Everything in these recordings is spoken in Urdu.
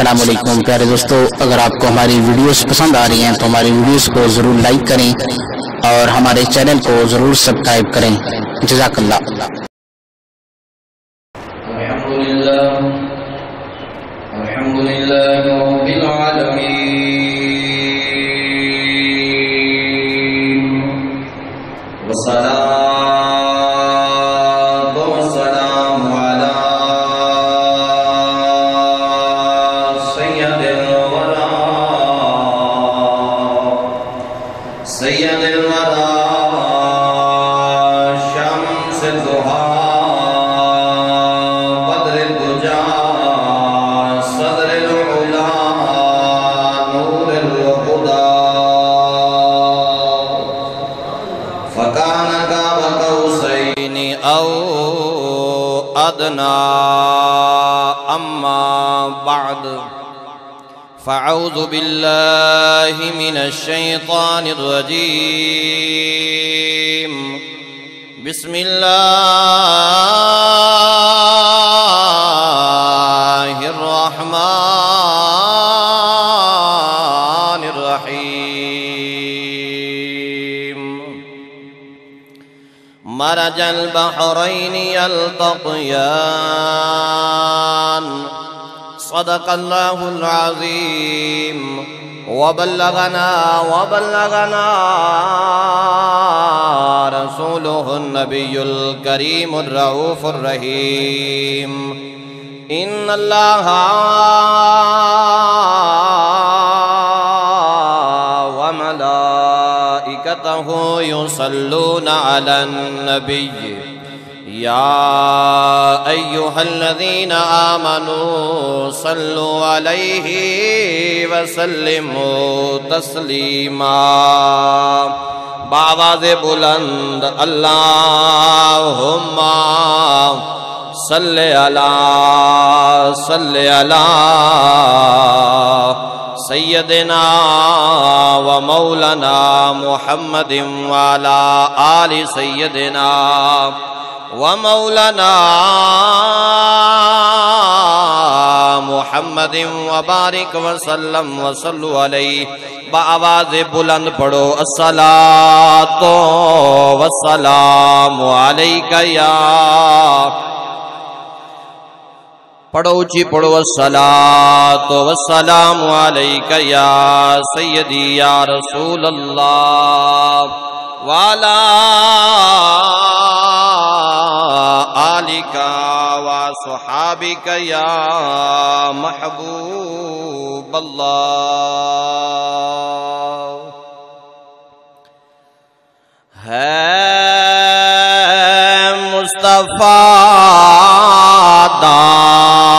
السلام علیکم. پیارے دوستو، اگر آپ کو ہماری ویڈیوز پسند آ رہی ہیں تو ہماری ویڈیوز کو ضرور لائک کریں اور ہمارے چینل کو ضرور سبسکرائب کریں. جزاک اللہ. الحمد لله الحمد رب العالمين والصلاة فأعوذ بالله من الشيطان الرجيم. بسم الله الرحمن الرحيم. مرج البحرين يلتقيان. صدق الله العظيم. وبلغنا وبلغنا رسوله النبي الكريم الرؤوف الرحيم. إن الله وملائكته يصلون على النبي. يا أيها الذين آمنوا صلوا عليه وسلموا تسليما. بآواز بلند، اللهم صل على صل على سيدنا ومولانا محمد وعلى آل سيدنا ومولانا محمد وبارک وسلم وصلوا علیہ۔ بآواز بلند پڑھو۔ الصلاة والسلام علیکہ یا پڑھو اچھی پڑھو۔ الصلاة والسلام علیکہ یا سیدی یا رسول اللہ۔ والا آلك وصحابك يا محبوب الله ہے مصطفیٰ دان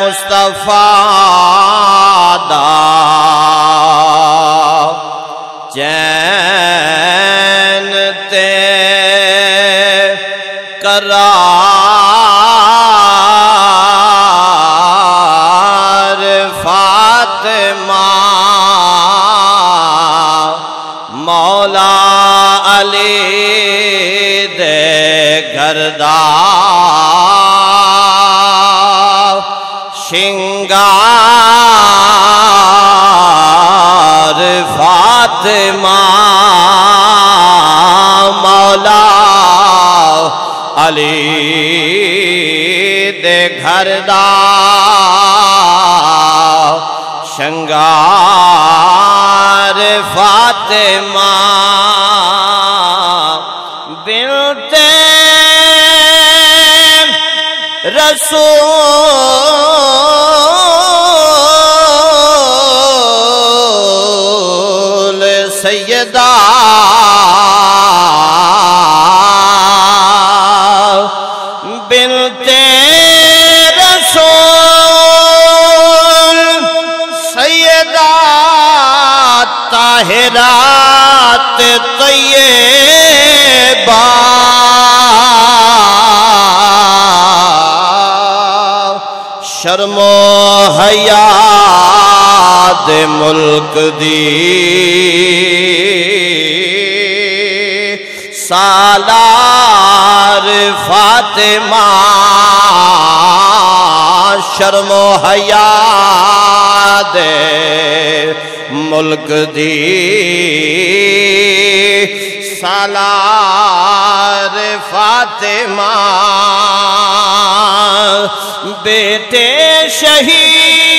مصطفیٰ دا چین تے قرار۔ فاطمہ مولا علی دے گھردا فاطمہ مولا علی دے گھر دا شنگار فاطمہ بنت رسول سیدہ بنت رسول سیدہ طاہرہ طیبہ شرم و حیات ملک دی سالار فاطمہ شرم و حیات ملک دی سالار فاطمہ بیٹے شہید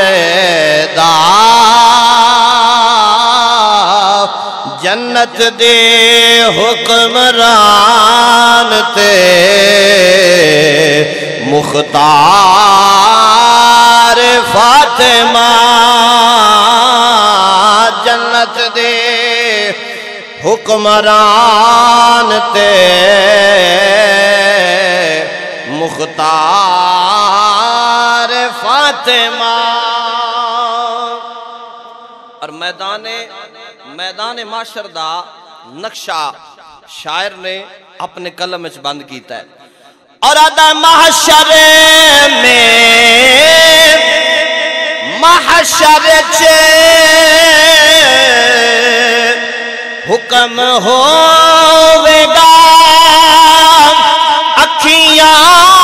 سیدہ جنت دے حکمران تے مختار فاطمہ جنت دے حکمران تے مختار فاطمہ اور میدان میدان معاشر دا نقشہ شاعر نے اپنے قلم وچ بند کیتا ہے۔ اور ادا محشر میں محشر چ حکم ہوے گا۔ اکھیاں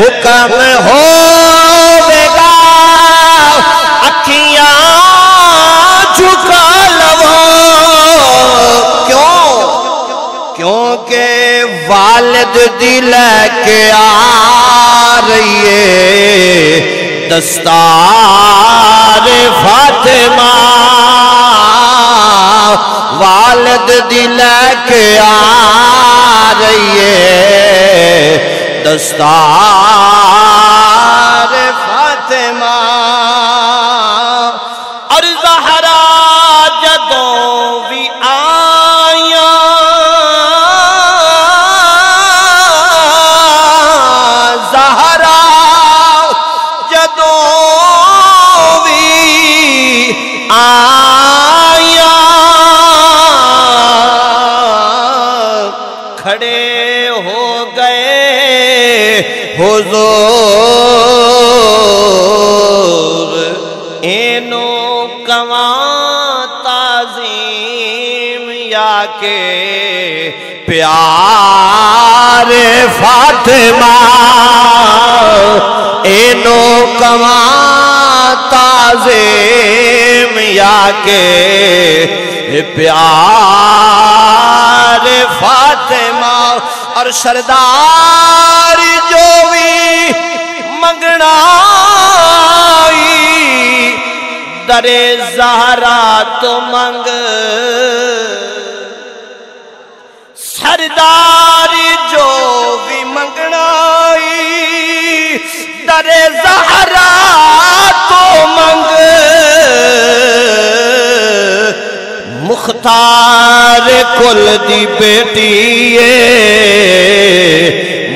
حکم ہوے گا اکھیاں چکا لو۔ کیوں؟ کیونکہ والد دل کے آ رہی ہے۔ دستار فاطمہ۔ والد دل کے آ رہی ہے۔ دستار کے پیار فاطمہ اینو کماں تعظیم یا کے پیار فاطمہ اور سردار جو بھی منگنا درے زہرا تو منگ سردار جو بھی منگنا درے زہرا تو منگ مختار کل دی بیٹی ہے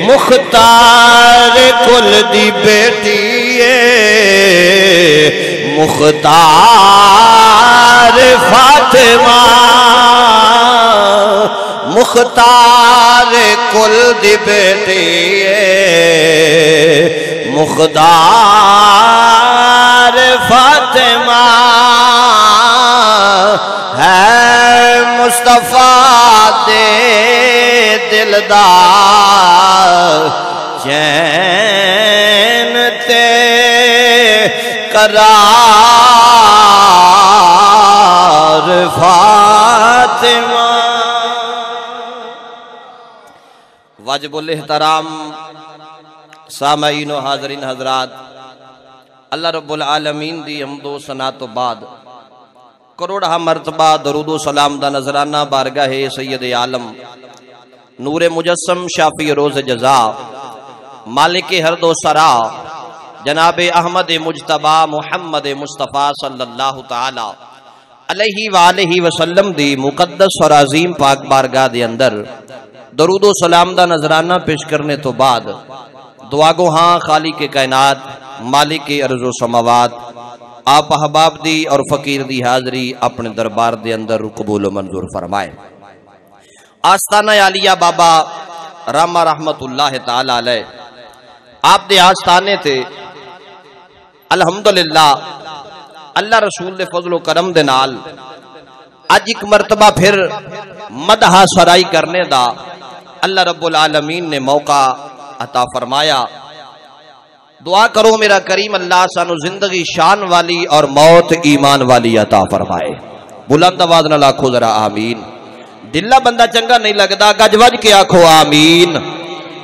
مختار کل دی بیٹی ہے مختار کل دی بیٹی ہے۔ مختار فاطمہ ہے۔ مصطفیٰ دے دلدار۔ چین تے قرار فاطمہ۔ واجب الاحترام، سامعین و حاضرین حضرات، اللہ رب العالمین دی حمد و ثنا تو بعد کروڑا مرتبہ درود و سلام دا نظرانہ بارگاہ سید عالم، نور مجسم شافی روز جزا، مالک ہر دو سرا، جناب احمد مجتبہ محمد مصطفیٰ صلی اللہ تعالی علیہ وآلہ وسلم دی مقدس اور عظیم پاک بارگاہ دے اندر۔ درود و سلام دا نظرانہ پیش کرنے تو بعد دعا گو ہاں خالی کے کائنات، مالک ارض و سماوات، آپ احباب دی اور فقیر دی حاضری اپنے دربار دے اندر قبول و منظور فرمائے۔ آستانہ علیہ بابا راما رحمت اللہ تعالی علیہ، آپ دے آستانے تھے الحمدللہ اللہ رسول دے فضل و کرم دے نال اج ایک مرتبہ پھر مدح سرائی کرنے دا اللہ رب العالمین نے موقع عطا فرمایا۔ دعا کرو میرا کریم اللہ سانو زندگی شان والی اور موت ایمان والی عطا فرمائے۔ بلند آواز نہ لاکھو ذرا آمین۔ دلہ بندہ چنگا نہیں لگتا، گج وج کے آکھو آمین۔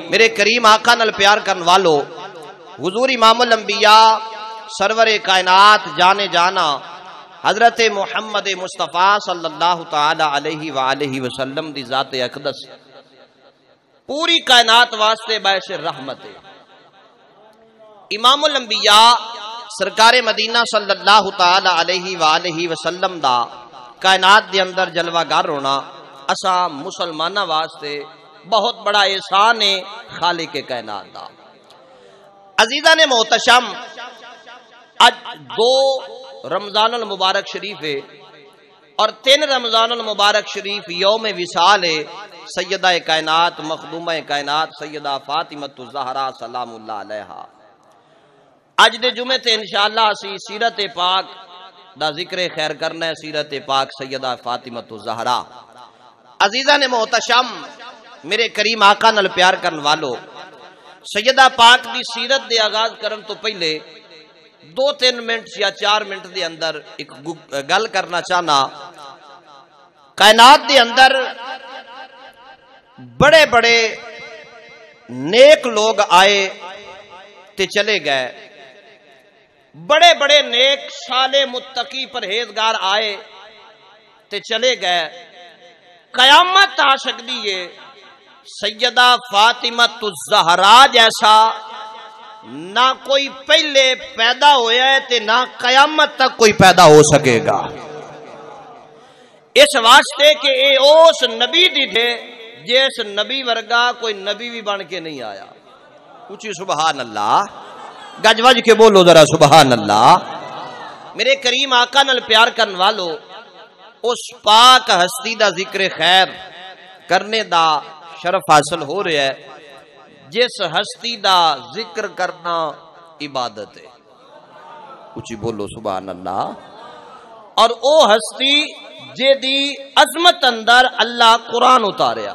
میرے کریم آقا نل پیار کرن والو، حضور امام الانبیاء، سرور کائنات، جانے جانا، حضرت محمد مصطفیٰ صلی اللہ تعالی علیہ وآلہ وسلم دی ذات اقدس۔ پوری کائنات واسطے باعث رحمت امام الانبیاء سرکار مدینہ صلی اللہ تعالی علیہ وآلہ وسلم دا کائنات دے اندر جلوہ گار ہونا اسا مسلمانہ واسطے بہت بڑا احسان ہے خالق کائنات دا۔ عزیزہ نے محتشم اج دو رمضان المبارک شریف ہے۔ اور تین رمضان المبارک شریف یوم وصال سیدہ کائنات، مخدومہ کائنات، سیدہ فاطمت الزہرا سلام اللہ علیہ اج دے جمعے تے انشاءاللہ اسی سیرت پاک دا ذکر خیر کرنا ہے، سیرت پاک سیدہ فاطمت الزہرا۔ عزیزہ نے محتشم، میرے کریم آقا نل پیار کرن والو، سیدہ پاک دی سیرت دے آغاز کرن تو پہلے دو تین منٹ یا چار منٹ دے اندر ایک گل کرنا چاہنا۔ کائنات دے اندر بڑے بڑے نیک لوگ آئے تے چلے گئے۔ بڑے بڑے نیک سالے متقی پرہیزگار آئے تے چلے گئے۔ قیامت آ سکتی ہے۔ سیدہ فاطمت الزہرا جیسا نہ کوئی پہلے پیدا ہویا ہے تے نہ قیامت تک کوئی پیدا ہو سکے گا۔ اس واسطے کہ اے اس نبی دی تھے جس نبی ورگا کوئی نبی بھی بن کے نہیں آیا۔ اچھی سبحان اللہ۔ گج وج کے بولو ذرا سبحان اللہ۔ میرے کریم آقا نل پیار کرن والو، اس پاک ہستی دا ذکر خیر کرنے دا شرف حاصل ہو رہا ہے۔ جس ہستی دا ذکر کرنا عبادت ہے۔ کچھ بولو سبحان اللہ۔ اور او ہستی جے دی عظمت اندر اللہ قرآن اتاریا۔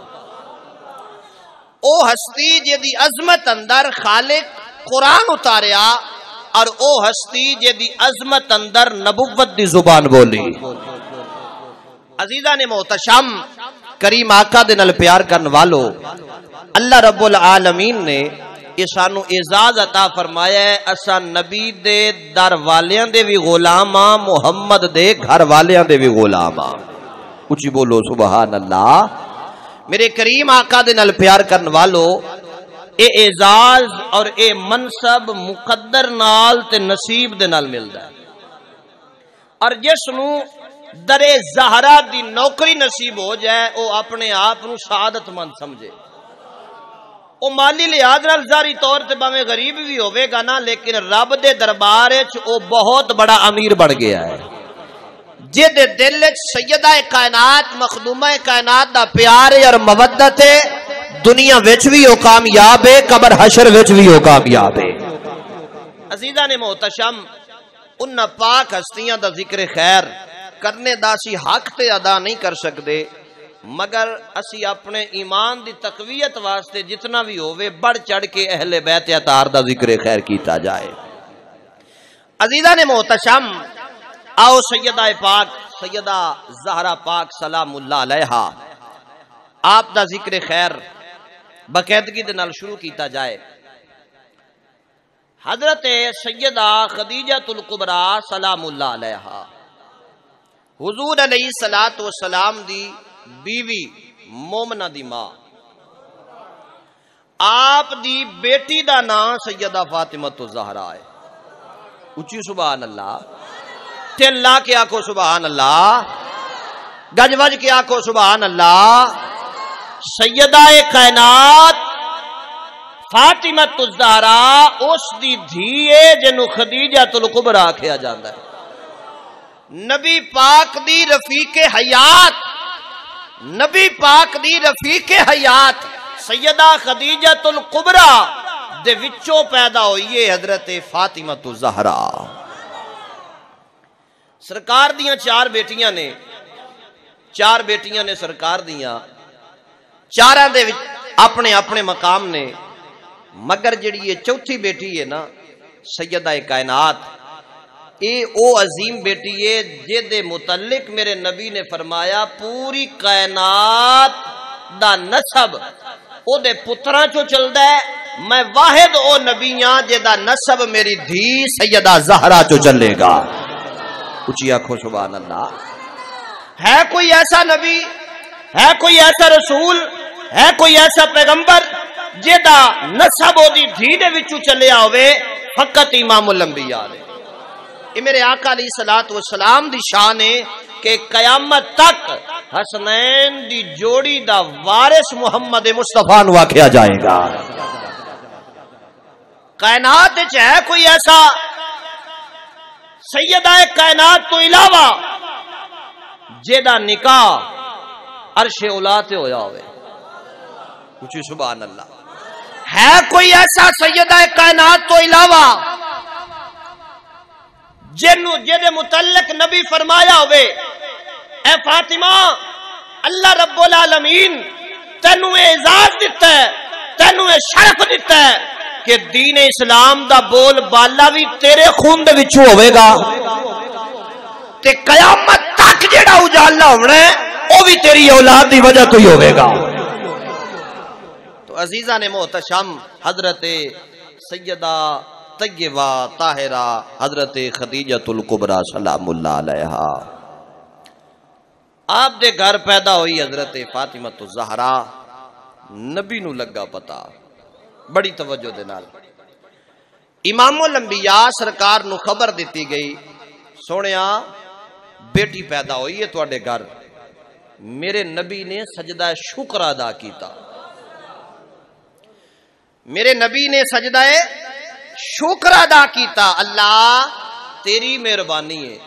او ہستی جے دی عظمت اندر خالق قرآن اتاریا۔ اور او ہستی جے دی عظمت اندر نبوت دی زبان بولی۔ عزیزہ نے محتشم کریم آقا دے نل پیار کرن والو اللہ رب العالمین نے یہ سانو اعزاز عطا فرمایا ہے اسا نبی دے در والیاں دے بھی غلام ہاں، محمد دے گھر والیاں دے بھی غلام ہاں۔ کچھ بولو، سبحان اللہ۔ میرے کریم آقا دے نل پیار کرن والو، اے اعزاز اور اے منصب مقدر نال تے نصیب دے نال ملدا ہے۔ اور جس نو در زہرا دی نوکری نصیب ہو جائے، او اپنے آپ نو سعادت مند سمجھے۔ او مالی لحاظ نال ظاہری طور تے باویں غریب بھی ہوے گا نا، لیکن رب دے دربار وچ او بہت بڑا امیر بن گیا ہے۔ جے دے دل وچ سیدہ کائنات، مخدومہ کائنات دا پیار اور مودت ہے، دنیا وچ بھی او کامیاب ہے، قبر حشر وچ بھی او کامیاب ہے۔ عزیزاں نے محتشم ان پاک ہستیاں دا ذکر خیر، کرنے دا سی حق تے ادا نہیں کر سکتے مگر اسی اپنے ایمان دی تقویت واسطے جتنا بھی ہوئے بڑھ چڑھ کے اہل بیت اتار دا ذکر خیر کیتا جائے۔ عزیزہ نے محتشم آؤ سیدہ پاک، سیدہ زہرہ پاک سلام اللہ علیہ آپ دا ذکر خیر بقیدگی دے نال شروع کیتا جائے۔ حضرت سیدہ خدیجہ القبرا سلام اللہ علیہ حضور علیہ سلاۃ و دی بیوی مومنا دی ماں۔ آپ دی بیٹی دا نام سیدہ فاطمہ تو زہرا ہے۔ اچھی سبحان اللہ۔ تے کے آنکھو سبحان اللہ۔ گج وج کے آنکھو سبحان اللہ۔ سیدہ کائنات فاطمہ تزارا اس دی دھیے جنو خدیجہ تلقبرا کیا جاندہ ہے۔ نبی پاک دی رفیق حیات نبی پاک دی رفیق حیات سیدہ خدیجہ القبرا دے وچوں پیدا ہوئی ہے حضرت فاطمہ الزہرا۔ سرکار دیاں چار بیٹیاں نے، چار بیٹیاں نے سرکار دیاں۔ چاراں دے وچ اپنے اپنے مقام نے، مگر جڑی یہ چوتھی بیٹی ہے نا، سیدہ کائنات اے او عظیم بیٹی ہے جے دے متعلق میرے نبی نے فرمایا، پوری کائنات دا نسب او دے پتراں چو چلدا ہے، میں واحد او نبی ہاں جے دا نسب میری دھی سیدہ زہرا چو چلے گا۔ اچھی آنکھو سبحان اللہ۔ ہے کوئی ایسا نبی؟ ہے کوئی ایسا رسول؟ ہے کوئی ایسا پیغمبر جیدا نسب دی دھی دے وچوں چلیا ہوئے؟ فقط امام الانبیاء نے یہ میرے آقا علیہ الصلوۃ والسلام دی شان ہے کہ قیامت تک حسنین دی جوڑی دا وارث محمد مصطفی نو آکھیا جائے گا۔ کائنات وچ ہے کوئی ایسا؟ سیدہ کائنات تو علاوہ جیدا نکاح عرش اولا تے ہویا ہوئے۔ کچھ سبحان اللہ۔ ہے کوئی ایسا سیدہ کائنات تو علاوہ جنو جدے متعلق نبی فرمایا ہوئے، اے فاطمہ، اللہ رب العالمین تینو اعزاز دیتا ہے تینو شرف دیتا ہے کہ دین اسلام دا بول بالا بھی تیرے خون دے وچوں ہوئے گا۔ تے قیامت تک جیڑا اجالا ہونا ہے وہ بھی تیری اولاد دی وجہ تو ہی ہوئے گا۔ تو عزیزہ نے محتشم، حضرت سیدہ طیبہ طاہرہ حضرت خدیجت القبرہ سلام اللہ علیہ آپ دے گھر پیدا ہوئی حضرت فاطمہ الزہرا، نبی نو لگا پتا بڑی توجہ دے نال۔ امام الانبیاء سرکار نو خبر دیتی گئی، سونیا، بیٹی پیدا ہوئی ہے تواڈے گھر۔ میرے نبی نے سجدہ شکر ادا کیتا۔ میرے نبی نے سجدہ شکر ادا کیتا، اللہ تیری مہربانی ہے۔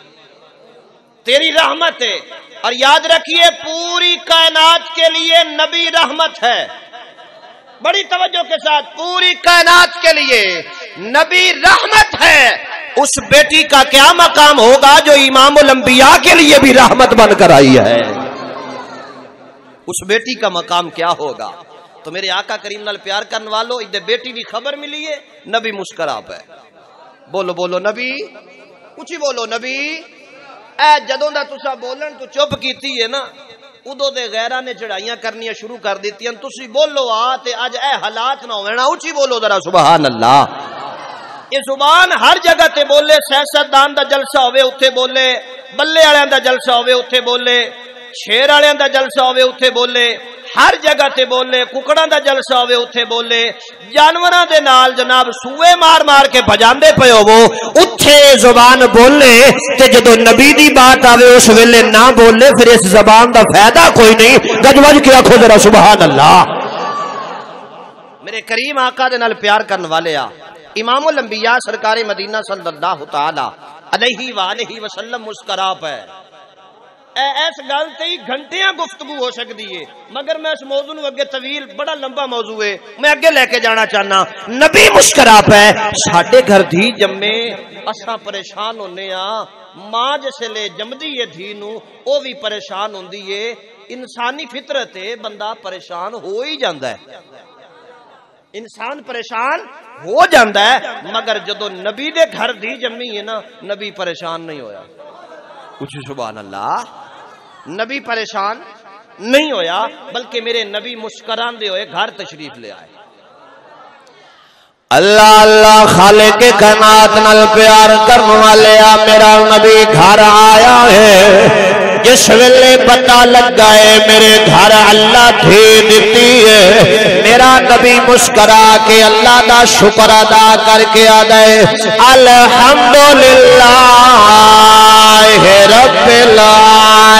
تیری رحمت ہے۔ اور یاد رکھیے، پوری کائنات کے لیے نبی رحمت ہے۔ بڑی توجہ کے ساتھ، پوری کائنات کے لیے نبی رحمت ہے۔ اس بیٹی کا کیا مقام ہوگا جو امام الانبیاء کے لیے بھی رحمت بن کر آئی ہے؟ اس بیٹی کا مقام کیا ہوگا؟ تو میرے آقا کریم نال پیار کرنے والو ادھر بیٹی بھی خبر ملی ہے، نبی مسکرا پہ بولو بولو، نبی۔ کچھ ہی بولو، نبی۔ اے، جدوں دا تسا بولن تو چپ کیتی ہے نا، ادو دے غیرہ نے چڑھائیاں کرنیاں شروع کر دیتی ہیں تسی بولو آ تے اج اے حالات نہ ہونا اچھی بولو ذرا، سبحان اللہ۔ یہ زبان ہر جگہ تے بولے سیاست دان دا جلسہ ہوئے اتھے بولے، بلے والے دا جلسہ ہوئے اتھے بولے۔ شیر والے دا جلسہ ہوئے اتھے بولے، ہر جگہ تے بولے ککڑا دا جلسہ ہوئے اتھے بولے۔ جانوراں دے نال جناب سوئے مار مار کے بجاندے پے ہو وہ اتھے زبان بولے تے جدو نبی دی بات آوے، اس ویلے نہ بولے، پھر اس زبان دا فائدہ کوئی نہیں۔ گج وج کے آکھو ذرا سبحان اللہ۔ میرے کریم آقا دے نال پیار کرن والے آ، امام الانبیاء سرکار مدینہ صلی اللہ تعالی علیہ وآلہ وسلم مسکرا پہ ایس گل تے گھنٹیاں گفتگو ہو سکتی ہے۔ مگر میں اس موضوع نو اگے طویل، بڑا لمبا موضوع ہے۔ میں اگے لے کے جانا چاہنا۔ نبی مسکرا پہ ساڈے گھر دھی جمے۔ اساں پریشان ہونے ہاں۔ ماں جسے لے جمدی ہے دھی نو، او بھی پریشان ہوندی ہے۔ انسانی فطرت ہے، بندہ پریشان ہو ہی جاندا ہے۔ انسان پریشان ہو جاندا ہے، مگر جدو نبی دے گھر دی جمی ہے نا، نبی پریشان نہیں ہویا۔ کچھ سبحان اللہ۔ نبی پریشان نہیں ہویا، بلکہ میرے نبی مسکران دے ہوئے گھر تشریف لے آئے۔ اللہ اللہ، خالق کائنات نال پیار کرنے والے آ، میرا نبی گھر آیا ہے۔ جس ویلے پتا لگا ہے، میرے گھر اللہ تھی دیتی ہے۔ میرا نبی مسکرا کے اللہ دا شکر ادا کر کے آ گئے الحمدللہ۔ ہے رب العالمین۔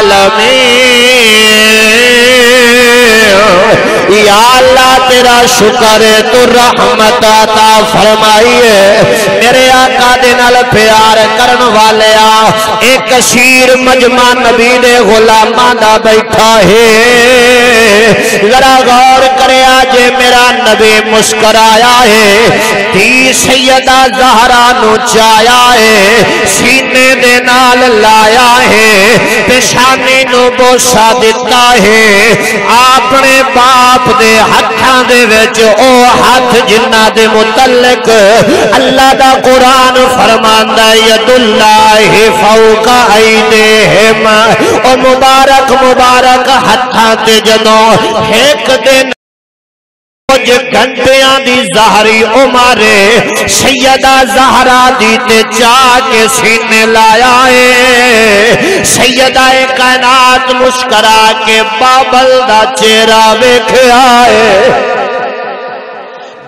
یا اللہ تیرا شکر ہے، تو رحمت عطا فرمائیے۔ میرے آقا دے نال پیار کرن والے آ ایک کثیر مجمع نبی دے غلاماں دا بیٹھا ہے۔ ذرا غور کرے آجے میرا نبی مسکرایا ہے۔ تی سیدہ زہرا نو چایا ہے، سینے دے نال لایا ہے۔ پیشانی نو بوسا دیتا ہے۔ اپنے باپ باپ دے ہتھاں دے وچ، او ہاتھ جنہ دے متعلق اللہ دا قرآن فرماندا ید اللہ فوق ایدہم او مبارک مبارک ہتھاں تے جدوں ایک دن پنج گھنٹیاں دی زہری عمارے سیدہ زہرا دی تے چاہ کے سینے لایا ہے۔ سیدہ کائنات مسکرا کے بابل دا چیرہ بیکھے آئے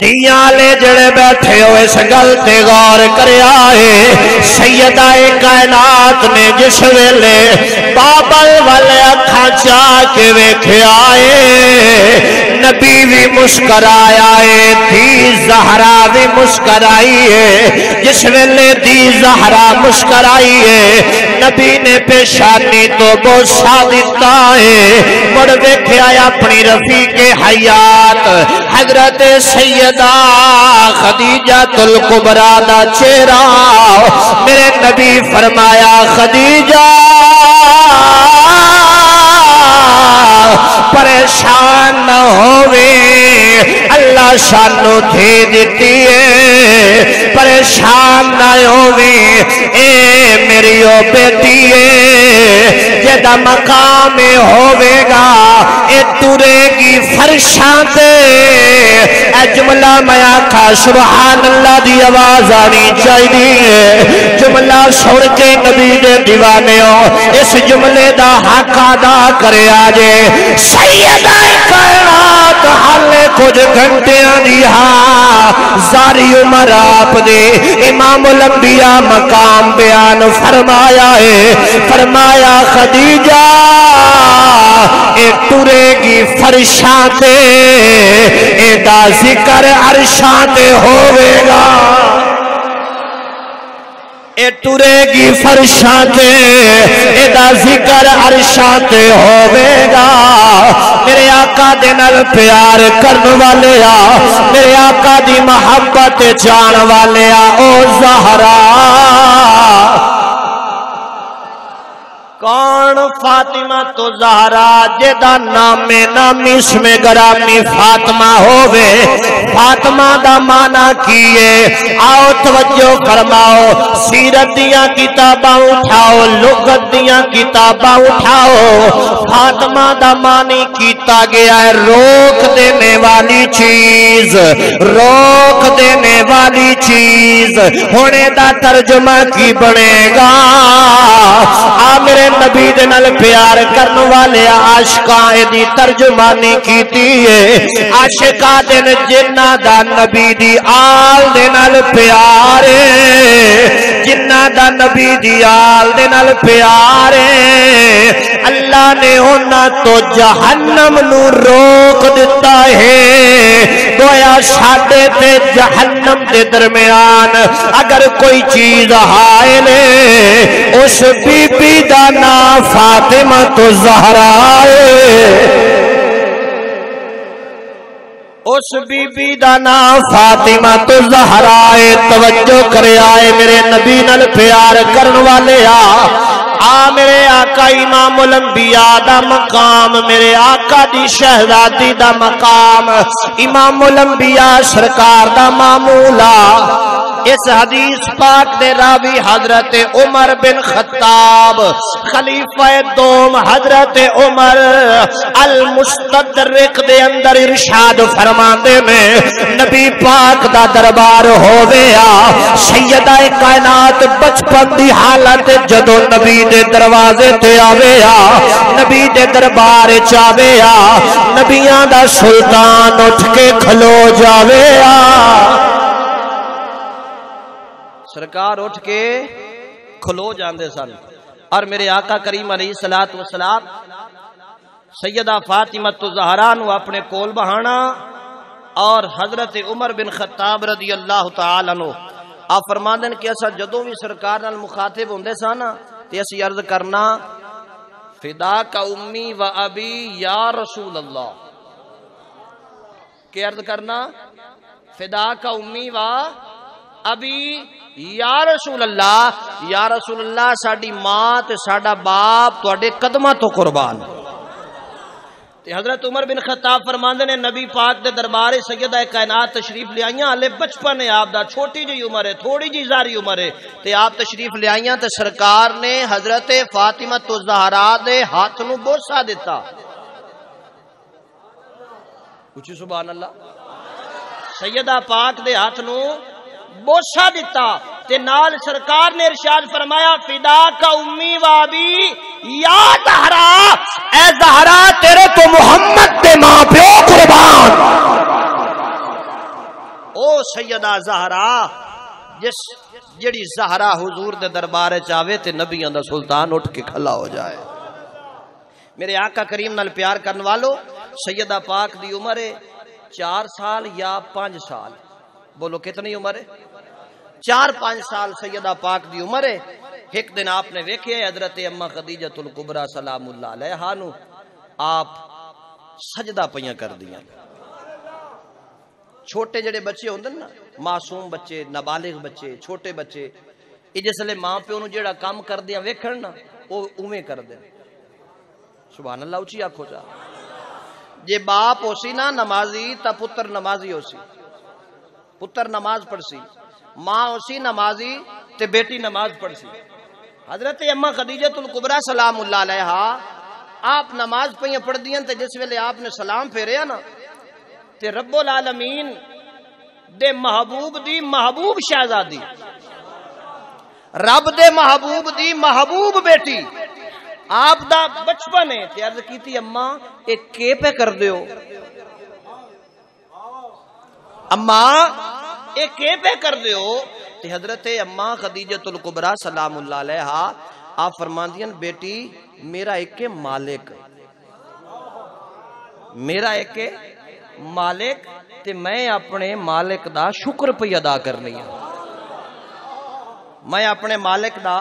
دیاں لے جڑے بیٹھے ہوئے سگل تے غور کرے آئے سیدہ کائنات نے جس ویلے بابل والے اکھا چاہ کے ویکھے آئے نبی بھی مسکرایا ہے دی زہرا بھی مسکرائی ہے جس ویلے دی زہرا مسکرائی ہے نبی نے پیشانی تو بوسا دیتا ہے مڑ ویکھے اپنی رفیق حیات حضرت سید سیدہ خدیجہ تلقبرہ دا چیرہ میرے نبی فرمایا، خدیجہ، پریشان نہ ہوئے۔ اللہ شانو تھی دیتی ہے۔ پریشان نہ ہوئے۔ اے میری او بیٹی ہے۔ جدہ مقام ہوئے گا اے تورے کی فرشان دے اے جملہ میں آکھا، سبحان اللہ دی آواز آنی چاہیے جملہ سڑ کے نبی دے دیوانے ہو، اس جملے دا حق ادا کرے آجے۔ سیدہ کائنات حالے کچھ گھنٹیاں دیا زاری عمر آپ دے امام الانبیاء مقام بیان فرمایا ہے۔ فرمایا، خدیجہ، ایک ٹورے گی فرشاتے اے دا ذکر عرشاں تے ہوئے گا۔ اے ٹورے گی فرشاں تے اے دا ذکر عرشاں تے ہوئے گا میرے آقا دے نل پیار کرن والے آ میرے آقا دی محبت جان والے آ او زہرہ کون فاطمہ تو زہرا جدا نام نامی اسم گرامی فاطمہ ہووے؟ فاطمہ دا مانا کیے آؤ توجہ فرماؤ، سیرت دیاں کتاباں اٹھاؤ، لغت دیاں کتاباں اٹھاؤ۔ فاطمہ دا مانی کیتا گیا ہے، روک دینے والی چیز، روک دینے والی چیز۔ ہونے دا ترجمہ کی بنے گا؟ آ میرے نبی دے نال پیار کرن والے عاشقاں دی ترجمانی کیتی ہے عاشقاں دے جنہ دا نبی دی آل دے نال پیار ہے جنہ دا نبی دی آل دے نال پیار ہے اللہ نے ہونا تو جہنم نو روک دیتا ہے۔ گویا شادے تے جہنم دے درمیان اگر کوئی چیز حائل ہے اس بی بی دا نام فاطمہ تو زہرا اس بی بی دا نام فاطمہ تو زہرا توجہ کرے آئے میرے نبی نل پیار کرن والے آ۔ آ میرے آقا امام الانبیاء دا مقام، میرے آقا دی شہزادی دا مقام، امام الانبیاء سرکار دا معمولا اس حدیث پاک دے راوی حضرت عمر بن خطاب، خلیفہ دوم حضرت عمر، المستدرک دے اندر ارشاد فرماندے میں نبی پاک دا دربار ہوویا سیدہ کائنات بچپن دی حالت جدو نبی دے دروازے تے آویا نبی دے دربار چاویا نبیاں دا سلطان اٹھ کے کھلو جاویا سرکار اٹھ کے کھلو جاندے سن۔ اور میرے آقا کریم علیہ الصلوۃ والسلام، سیدہ فاطمہ تو زہرا نو اپنے کول بہانا اور حضرت عمر بن خطاب رضی اللہ تعالی عنہ۔ آ فرماندے کہ اسا جدوں بھی سرکار نال مخاطب ہوندے سا نا، تے اسی عرض کرنا، فدا کا امی و ابی یا رسول اللہ۔ کہ عرض کرنا، فدا کا امی و ابی یا رسول اللہ، یا رسول اللہ، ساڈی ماں تے ساڈا باپ تواڈے قدماں تو قربان۔ تے حضرت عمر بن خطاب فرماندے نے، نبی پاک دے دربار سیدہ کائنات تشریف لے آئیاں ہلے بچپن ہے، آپ دا چھوٹی جی عمر ہے، تھوڑی جی زاری عمر ہے۔ تے آپ تشریف لے آئیاں، تے سرکار نے حضرت فاطمہ تو زہرا دے ہاتھ نو بوسا دیتا کچھ سبحان اللہ۔ سیدہ پاک دے ہاتھ نو بوسا دیتا تے نال سرکار نے ارشاد فرمایا، فدا کا امی وابی، یا زہرا، اے زہرا، تیرے تو محمد دے ماں پیو قربان۔ او سیدہ زہرا، جس جڑی زہرا حضور دے دربار چ آوے تے نبیاں دا سلطان اٹھ کے کھلا ہو جائے۔ میرے آقا کریم نال پیار کرن والو، سیدہ پاک دی عمر ہے چار سال یا پانچ سال۔ بولو، کتنی عمر ہے؟ چار پانچ سال سیدہ پاک دی عمر ہے۔ ایک دن آپ نے ویکھے حضرت اما خدیجت القبرہ سلام اللہ علیہ نو آپ سجدہ پیاں کر دیا چھوٹے جڑے بچے ہوندے نا، معصوم بچے، نابالغ بچے، چھوٹے بچے یہ جسلے ماں پیو نو جڑا کام کر دیا ویکھن نا، او اوویں کر دے سبحان اللہ، اچھی آکھو چا جے باپ ہو سی نا نمازی، تا پتر نمازی ہو سی پتر نماز پڑھ سی ماں ہو سی نمازی تے بیٹی نماز پڑھ سی حضرت اما خدیجت القبرہ سلام اللہ علیہ آپ نماز پہ پڑھ دیا تے جس ویلے آپ نے سلام پھیریا نا، تے رب العالمین دے محبوب دی محبوب شہزادی، رب دے محبوب دی محبوب بیٹی۔ آپ دا بچپن ہے، تے عرض کیتی اما ایک کے پہ کر دیو؟ اما ایک کے پہ کر دیو تے حضرت اما خدیجت القبرہ سلام اللہ علیہ آپ فرماندین بیٹی، میرا ایک مالک۔ میرا ایک مالک، تے میں اپنے مالک دا شکر پہ ادا کرنی ہوں میں اپنے مالک دا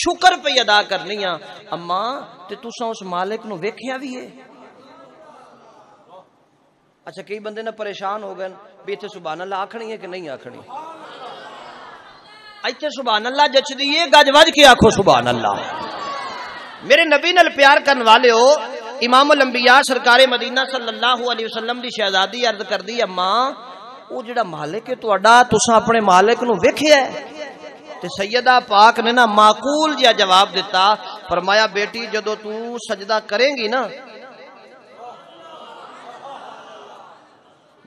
شکر پہ ادا کرنی ہاں۔ اما، تے تساں اس مالک نو ویکھیا بھی ہے؟ اچھا کئی بندے نہ پریشان ہو گئے، بھی اتنے سبحان اللہ آکھنی ہے کہ نہیں آکھنی؟ اتنے سبحان اللہ جچ دیے گج وج کے آکھو سبحان اللہ۔ میرے نبی نال پیار کرن والے ہو، امام الانبیاء سرکار مدینہ صلی اللہ علیہ وسلم دی شہزادی عرض کر دی اما وہ جڑا مالک ہے تہاڈا تساں اپنے مالک نو ویکھیا ہے۔ تے سیدہ پاک نے نا معقول جیا جواب دیتا فرمایا بیٹی، جدو تو سجدہ کریں گی نا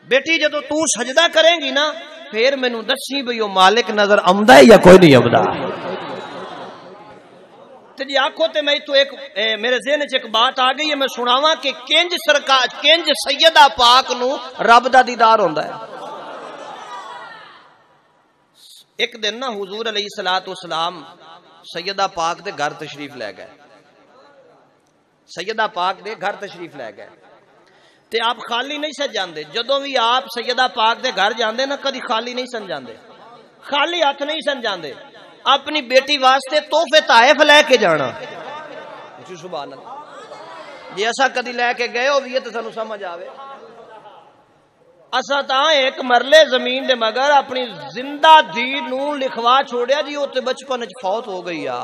بیٹی، جدو تو سجدہ کریں گی نا، پھر مینو دسی بھئی وہ مالک نظر آمدا ہے یا کوئی نہیں آمدا تے جی آکھو تے میں تو ایک میرے ذہن وچ ایک بات آ گئی ہے، میں سناواں کہ کنج سرکار، کنج سیدہ پاک نو رب دا دیدار ہوندا ہے۔ ایک دن نا حضور علیہ الصلات والسلام سیدہ پاک دے گھر تشریف لے گئے۔ سیدہ پاک دے گھر تشریف لے گئے۔ تے آپ خالی نہیں سن جاندے۔ جدوں بھی آپ سیدہ پاک دے گھر جاندے نا، کدی خالی نہیں سن جاندے۔ خالی ہاتھ نہیں سن جاندے۔ اپنی بیٹی واسطے تحفے طائف لے کے جانا۔ جی سبحان اللہ۔ جی ایسا کدی لے کے گئے ہو بھی تے سانو سمجھ آوے۔ اسا تا ایک مرلے زمین دے مگر اپنی زندہ دھی نو لکھوا چھوڑیا جی او تے بچپن وچ فوت ہو گئی آ۔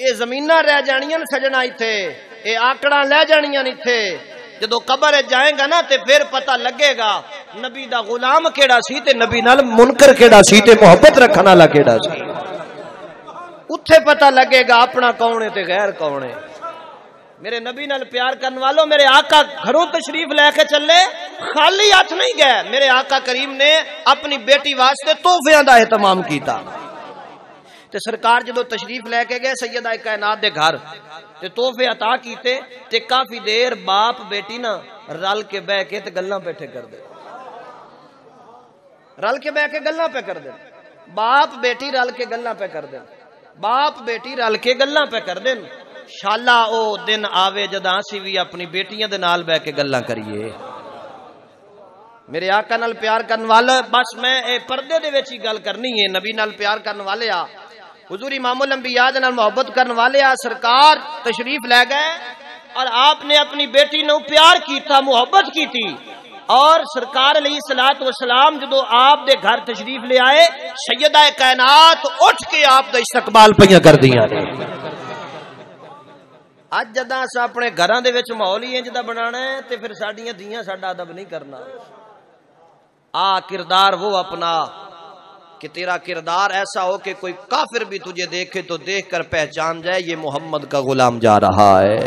اے زمیناں رہ جانیاں سجنا ایتھے۔ اے آکڑاں لے جانیاں ایتھے جدو قبر جائیں گا نا تے پھر پتہ لگے گا نبی دا غلام کیڑا سی تے نبی نال منکر کیڑا سی تے محبت رکھن والا کیڑا سی۔ اتھے پتہ لگے گا اپنا کون ہے تے غیر کون ہے۔ میرے نبی نال پیار کرنے والوں میرے آقا گھروں تشریف لے کے چلے، خالی ہاتھ نہیں گئے۔ میرے آقا کریم نے اپنی بیٹی واسطے تحفے دا اہتمام کیتا۔ تے سرکار جدو تشریف لے کے گئے، سیدہ کائنات دے گھر، تے تحفے عطا کیتے، تے کافی دیر باپ بیٹی نا رل کے بہ کے تے گلاں بیٹھے کر دے رل کے بہ کے گلاں پہ کر دے باپ بیٹی رل کے گلاں پہ کر دے باپ بیٹی رل کے گلاں پہ کر دے شالا او دن آوے جدا سی بھی اپنی بیٹیاں دے نال بہ کے گلاں کریے۔ میرے آقا نال پیار کرن والا بس میں اے پردے دے وچ ہی گل کرنی ہے۔ نبی نال پیار کرن والے آ حضور امام الانبیاء دے نال محبت کرن والے آ سرکار تشریف لے گئے اور آپ نے اپنی بیٹی نو پیار کیتا، محبت کیتی۔ اور سرکار علیہ الصلات والسلام جدو آپ دے گھر تشریف لے آئے، سیدہ کائنات اٹھ کے آپ دا استقبال پیاں کر دیاں نے۔ اج جدا اس اپنے گھراں دے وچ ماحول ہی انج دا بنانا ہے، تے پھر ساڈیاں دیاں ساڈا ادب نہیں کرنا۔ آ کردار وہ اپنا کہ تیرا کردار ایسا ہو کہ کوئی کافر بھی تجھے دیکھے تو دیکھ کر پہچان جائے یہ محمد کا غلام جا رہا ہے۔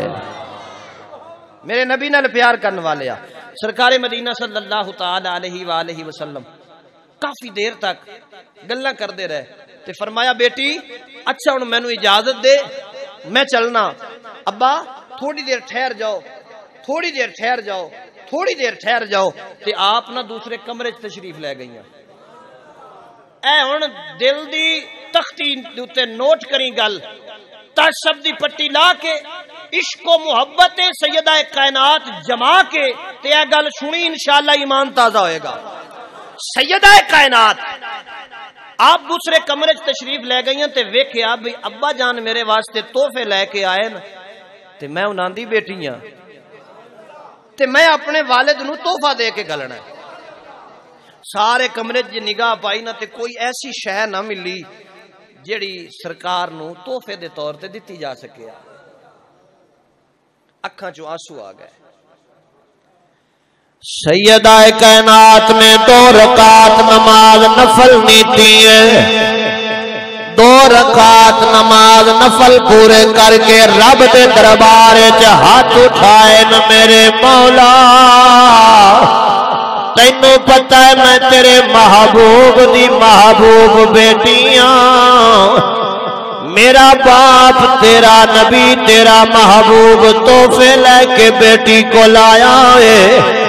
میرے نبی نال پیار کرنے والے آ، سرکار مدینہ صلی اللہ تعالی علیہ وآلہ وسلم، کافی دیر تک گلاں کردے رہے۔ تے فرمایا، بیٹی اچھا ہن مینوں اجازت دے، میں چلنا۔ ابا، تھوڑی دیر ٹھہر جاؤ، تھوڑی دیر ٹھہر جاؤ، تھوڑی دیر ٹھہر جاؤ۔ تے آپ نہ دوسرے کمرے تشریف لے گئی ہیں اے ہن دل دی تختی تے نوٹ کری گل۔ تعصب دی پٹی لا کے، عشق و محبت سیدہ کائنات جما کے تے اے گل سنی انشاءاللہ ایمان تازہ ہوئے گا۔ سیدہ کائنات، آپ دوسرے کمرے تشریف لے گئی ہیں تے ویکھیا بھی ابا جان میرے واسطے تحفے لے کے آئے نا تے میں انہاں دی بیٹی ہاں۔ تے میں اپنے والد نو تحفہ دے کے گلنا ہے۔ سارے کمرے چ نگاہ پائی نہ تے کوئی ایسی شے نہ ملی جیڑی سرکار نو تحفے دے طور تے دتی جا سکے اکھاں چوں آنسو آ گئے۔ سیدہ کائنات میں دو رکعت نماز نفل نیتی ہے۔ دو رکعت نماز نفل پورے کر کے رب دے دربار چ ہاتھ اٹھائے نہ میرے مولا۔ تینو پتا ہے میں تیرے محبوب دی محبوب بیٹیاں میرا باپ تیرا نبی تیرا محبوب تحفے لے کے بیٹی کو لایا ہے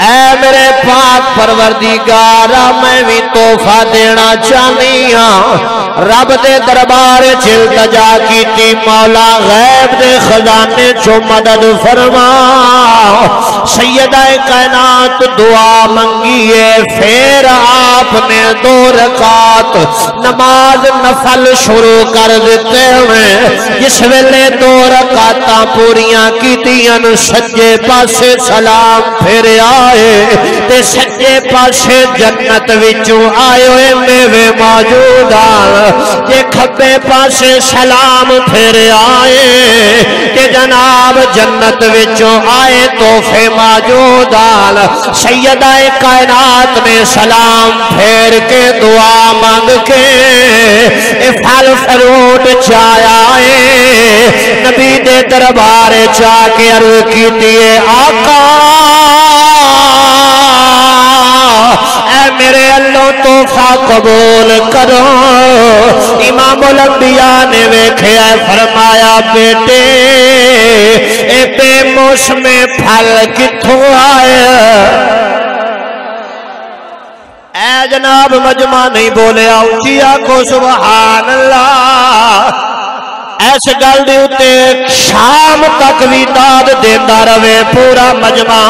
اے میرے پاک پروردگارا میں بھی تحفہ دینا چاہنی ہاں۔ رب دے دربار چلتجا کیتی، مولا غیب دے خزانے چو مدد فرما۔ سیدہ کائنات دعا منگیے، پھر آپ نے دو رکعت نماز نفل شروع کر دیتے ہیں جس ویلے دو رکعتاں پوریاں کیتیاں سجے پاسے سلام پھر آئے تے سجے پاسے جنت وچوں آئے ہوئے میوے موجود آن۔ تے کھبے پاسے سلام پھر آئے کہ جناب جنت وچوں آئے تحفے موجود آن۔ سیدہ کائنات نے سلام پھیر کے دعا مانگ کے اے پھل فروٹ چایا ہے۔ نبی دے دربار چا کے عرض کیتی ہے، آقا میرے اللہ توفہ قبول کرو۔ امام الانبیاء نے ویکھے ہے فرمایا بیٹے اے بے موسم پھل کتھوں آئے؟ اے جناب، مجمع نہیں بولے اونچی جی آکھو، سبحان اللہ۔ اس گل شام تک بھی داد دیندا رہے، پورا مجمع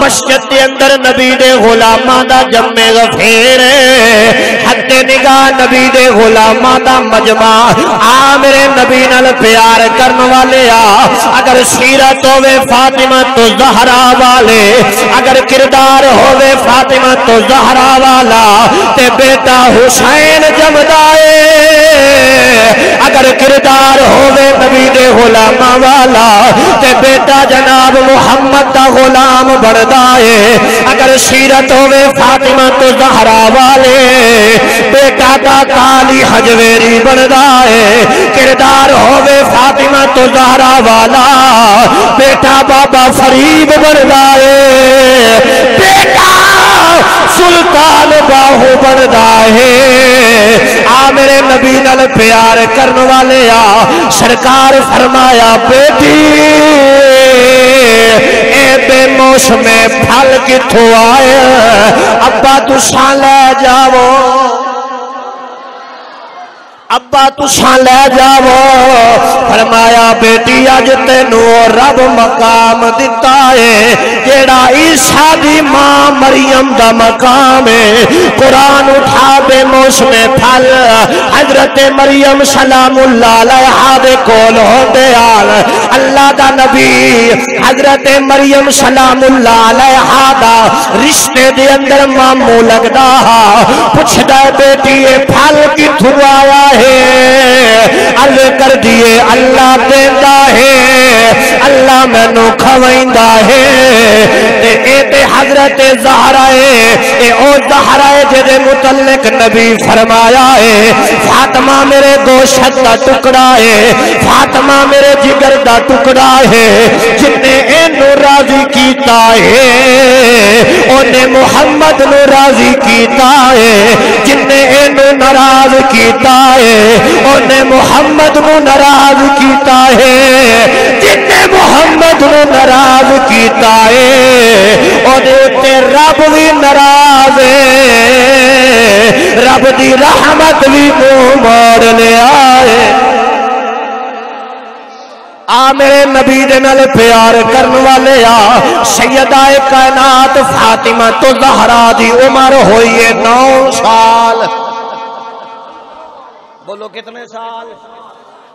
مسجد دے اندر نبی دے غلاماں دا جمع غفیر حد نگاہ نبی دے غلاماں دا مجمع۔ آ میرے نبی نال پیار کرن والے آ، اگر سیرت ہوے فاطمہ تو زہرا والے، اگر کردار ہوے فاطمہ تو زہرا والا، تے بیٹا حسین جمدا اگر کردار ہو ہوے نبی دے غلام والا تے بیٹا جناب محمد دا غلام بڑھدا ہے۔ اگر سیرت ہوے فاطمہ تو زہرا والے، بیٹا دا کالی حجویری بڑھدا ہے۔ کردار ہوے فاطمہ تو زہرا والا، بیٹا بابا فریب بڑھدا ہے۔ بیٹا سلطان باہو بندا ہے۔ آ میرے نبی نال پیار کرن والے آ، سرکار فرمایا، بیٹی، اے بے موسم پھل کتھوں آئے؟ ابا تساں لے جاؤ۔ ابا تساں لے جاو فرمایا بیٹی، اج تینو رب مقام دتا ہے، جیڑا عیسیٰ دی ماں مریم دا مقام ہے۔ قرآن اٹھا بے موسم پھل۔ حضرت مریم سلام اللہ علیہ دے کول ہوندے آل۔ اللہ دا نبی، حضرت مریم سلام اللہ علیہ دا رشتے دے اندر مامو لگدا پوچھدا بیٹی اے پھل کتھوں آیا ہے۔ ال کر دیے، اللہ دینا ہے۔ اللہ مینو کھوائندا ہے۔ تے اے تے حضرت زہرا ہے۔ اے او زہرا ہے جے متعلق نبی فرمایا ہے۔ فاطمہ میرے گوشت دا ٹکڑا ہے۔ فاطمہ میرے جگر دا ٹکڑا ہے۔ جن نے اینو راضی کیتا ہے، اونے محمد نو راضی کیتا ہے۔ جن نے اینو ناراض کیتا ہے اونے محمد نو ناراض کیتا ہے۔ جن نے محمد نو ناراض کیتا ہے اونے تے رب بھی ناراض ہے۔ رب دی رحمت بھی منہ موڑ لیا ہے۔ آ میرے نبی دے نال پیار کرن والے آ، سیدہ کائنات فاطمہ تو زہرا دی عمر ہوئی ہے نو سال۔ بولو کتنے سال؟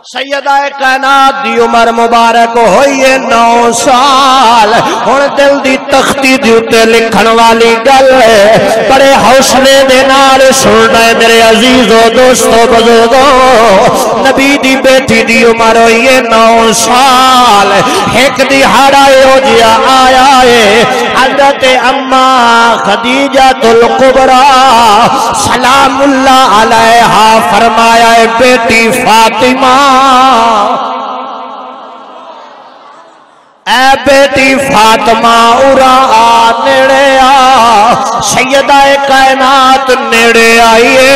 سیدہ کائنات دی عمر مبارک ہوئی ہے نو سال۔ ہن دل دی تختی دی اوتے لکھن والی گل ہے۔ بڑے حوصلے دے نال سننا ہے میرے عزیزو دوستو، بزرگو۔ نبی دی بیٹی دی عمر ہوئی ہے نو سال۔ ایک دہاڑا ہو جیا آیا ہے۔ حضرت اما خدیجہ القبرا سلام اللہ علیہا فرمایا ہے، بیٹی فاطمہ۔ 啊。اے بیٹی فاطمہ، ارا آ نیڑے آ۔ سیدہ کائنات نیڑے آئیے۔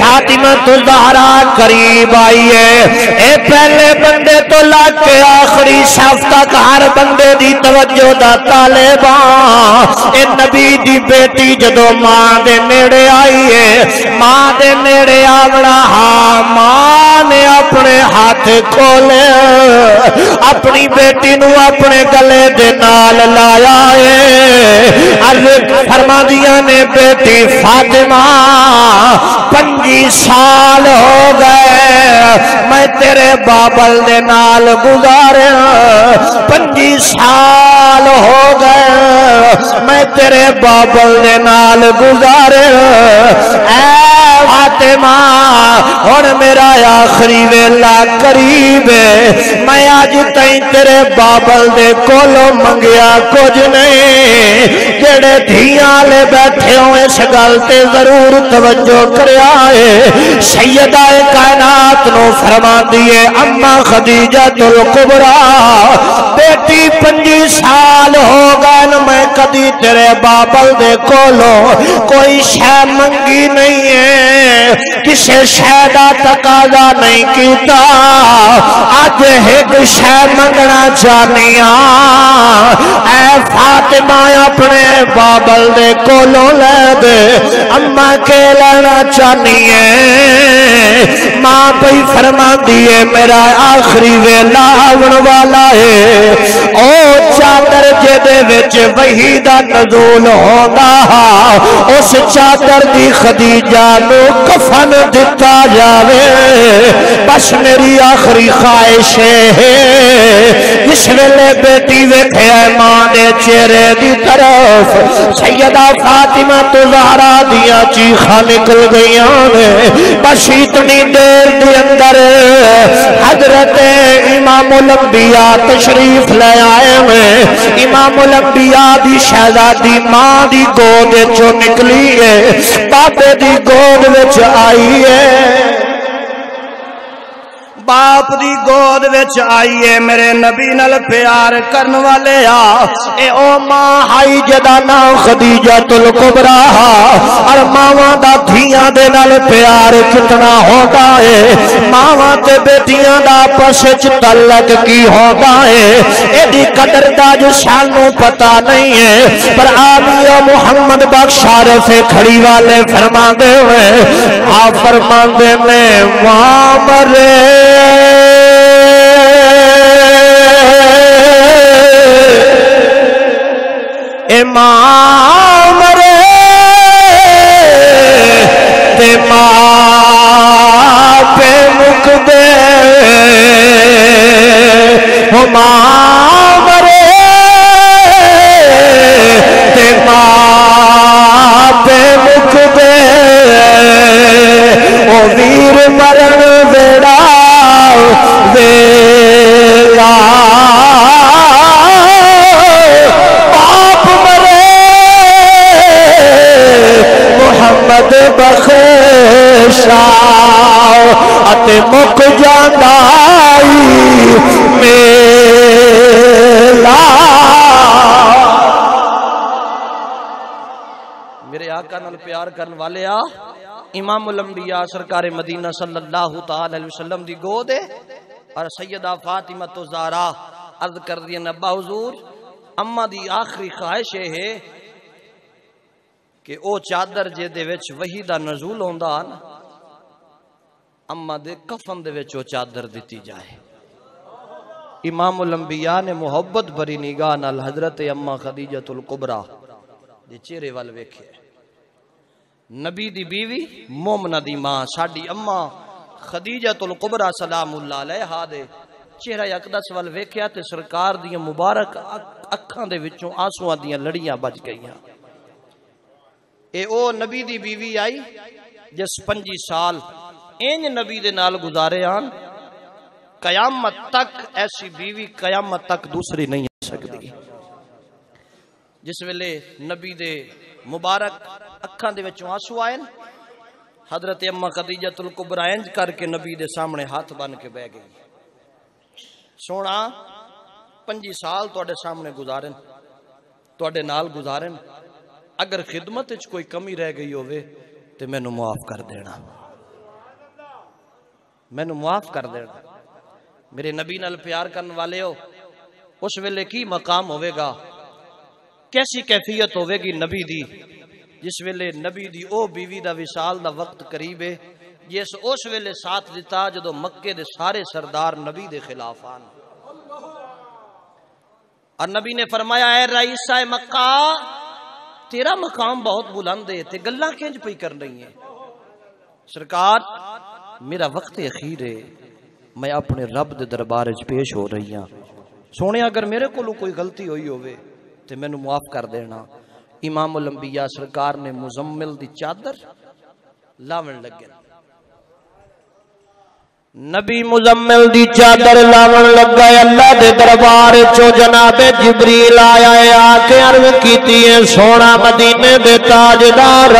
فاطمہ تو زہرا قریب آئیے۔ اے پہلے بندے تو لاکھ کے آخری صف تک ہر بندے دی توجہ دا طالبان۔ اے نبی دی بیٹی جدو ماں دے نیڑے آئیے۔ ماں دے نیڑے آوڑا ہاں ماں نے اپنے ہاتھ ہاتھ کھولے اپنی بیٹی نو اپنے گلے دے نال لایا ہے۔ عرض فرما دیا نے بیٹی فاطمہ، پنجی سال ہو گئے۔ میں تیرے بابل دے نال گزارے پنجی سال ہو گئے۔ میں تیرے بابل دے نال گزارے اے فاطمہ، ہن میرا آخری ویلا قریب ہے۔ میں اج تائیں تیرے بابل دے کولو منگیا کچھ نہیں۔ جڑے دھیاں لے بیٹھے ہو اس گل تے ضرور توجہ کریا ہے۔ سیدہ کائنات نو فرما دیے اما خدیجہ الکبرا بیٹی پنجی سال ہو گئے میں کدی تیرے بابل دے کولو کوئی شے منگی نہیں ہے۔ کسے شے دا تقاضا نہیں کیتا۔ اج ایک شے منگنا چاہنیا اے فاطمہ اپنے بابل دے کولو لے دے۔ اما کے لینا چاہنی ہے ماں پئی فرما دیے میرا آخری ویلا آون والا ہے۔ او چادر جے دے وچ وحی دا نزول ہوندا۔ اس چادر دی خدیجہ نو کفن دتا جاوے۔ بس میری آخری خواہش ہے۔ جس ویلے بیٹی ویکھے ماں دے چہرے دی طرف۔ سیدہ فاطمہ تو زہرا دیا چیخا نکل گئیاں نے۔ بس اتنی دیر دیر دے اندر حضرت امام الانبیاء تشریف لے آئے میں امام الانبیاء دی شہزادی ماں دی گود چو نکلی ہے۔ بابے دی گود وچ آئی ہے باپ دی گود وچ آئیے میرے نبی نال پیار کرن والے آ۔ اے او ماں ہائی جدا نام خدیجہ تل کبرا۔ اور ماواں دا دھیاں دے نال پیار کتنا ہوتا ہے ماواں تے بیٹیاں دا آپس وچ تعلق کی ہوتا ہے اے۔ دی قدر دا جو شانوں پتہ نہیں ہے پر آمی و محمد بخش عارف کھڑی والے فرما دے ہوئے۔ آ فرما دے میں وہاں مرے۔ امام رے، تے ماں پہ مک دے۔ امام رے، تے ماں پہ مک دے۔ او ویر مرن بیڑا باپ مرے محمد بخشا اتے مک جاندائی میلا میرے آقا نال پیار کرن والے آ امام الانبیاء سرکار مدینہ صلی اللہ تعالی علیہ وسلم دی گود ہے، اور سیدہ فاطمہ تو زہرا عرض کر دی نبا حضور، اما دی آخری خواہش یہ ہے کہ او چادر جے دے وچ وحی دا نزول ہوندا نا، اما دے کفن دے وچ او چادر دتی جائے۔ امام الانبیاء نے محبت بری نگاہ نال حضرت اما خدیجۃ الکبریٰ دے چہرے وال ویکھے نبی دی بیوی، مومنہ دی ماں، ساڈی اما خدیجۃ الکبریٰ سلام اللہ علیہا دے چہرہ اقدس وال ویکھیا تے سرکار دی مبارک اک- اکھاں دے وچوں آنسواں دیاں لڑیاں بج گئیاں۔ اے او نبی دی بیوی آئی، جس پنجی سال اینج نبی دے نال گزارے آن، قیامت تک ایسی بیوی قیامت تک دوسری نہیں ہو سکتی۔ جس ویلے نبی دے مبارک اکھاں دے وچوں آنسو آئے حضرت اما خدیجۃ الکبریٰ انج کر کے نبی دے سامنے ہاتھ بن کے بہ گئی۔ سونا، پنجی سال تواڈے سامنے گزارن، تواڈے نال گزارن۔ اگر خدمت وچ کوئی کمی رہ گئی ہووے تے مینوں معاف کر دینا۔ مینوں معاف کر دینا۔ میرے نبی نال پیار کرن والے ہو، اس ویلے کی مقام ہوے گا؟ کیسی کیفیت ہوے گی نبی دی؟ جس ویلے نبی دی او بیوی دا وصال دا وقت قریب ہے، جس اس ویلے ساتھ دتا جدو مکے دے سارے سردار نبی دے خلاف آن۔ اور نبی نے فرمایا، اے رئیسہ مکہ، تیرا مقام بہت بلند ہے، تے گلاں کینج پئی کر رہی ہیں۔ سرکار، میرا وقت اخیر ہے، میں اپنے رب دے دربار پیش ہو رہی ہاں۔ سونے، اگر میرے کولوں کوئی غلطی ہوئی ہوئے تے مینوں معاف کر دینا۔ امام الانبیاء سرکار نے مزمل دی چادر لاون لگے۔ نبی مزمل دی چادر لاون لگا اللہ دے دربار چو جناب جبریل آیا ہے۔ آ کے عرض کیتی ہے سونا مدینے دے تاجدار۔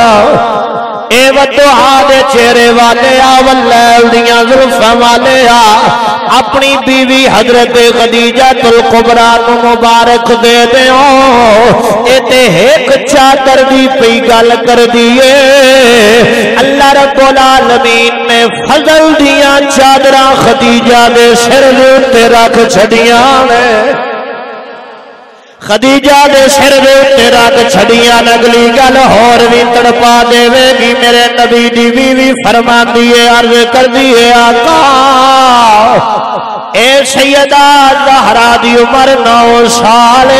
اے ودعا دے چہرے والے آ واللیل دیاں زلفاں والے آ۔ اپنی بیوی حضرت خدیجہ تل کبرا نو مبارک دے دے دیو۔ اے تے ایک چادر دی پئی گل کر دیے اللہ رب العالمین نے فضل دیاں چادراں خدیجہ دے سر تے رکھ چھڈیاں نے۔ خدیجہ دے سر دے تیرا رکھ چھڑیاں نگلی گل ہور بھی تڑپا دے گی میرے نبی دی بیوی فرما دیئے عرض کر دیے آقا! اے سیدہ زہرا دی عمر نو سال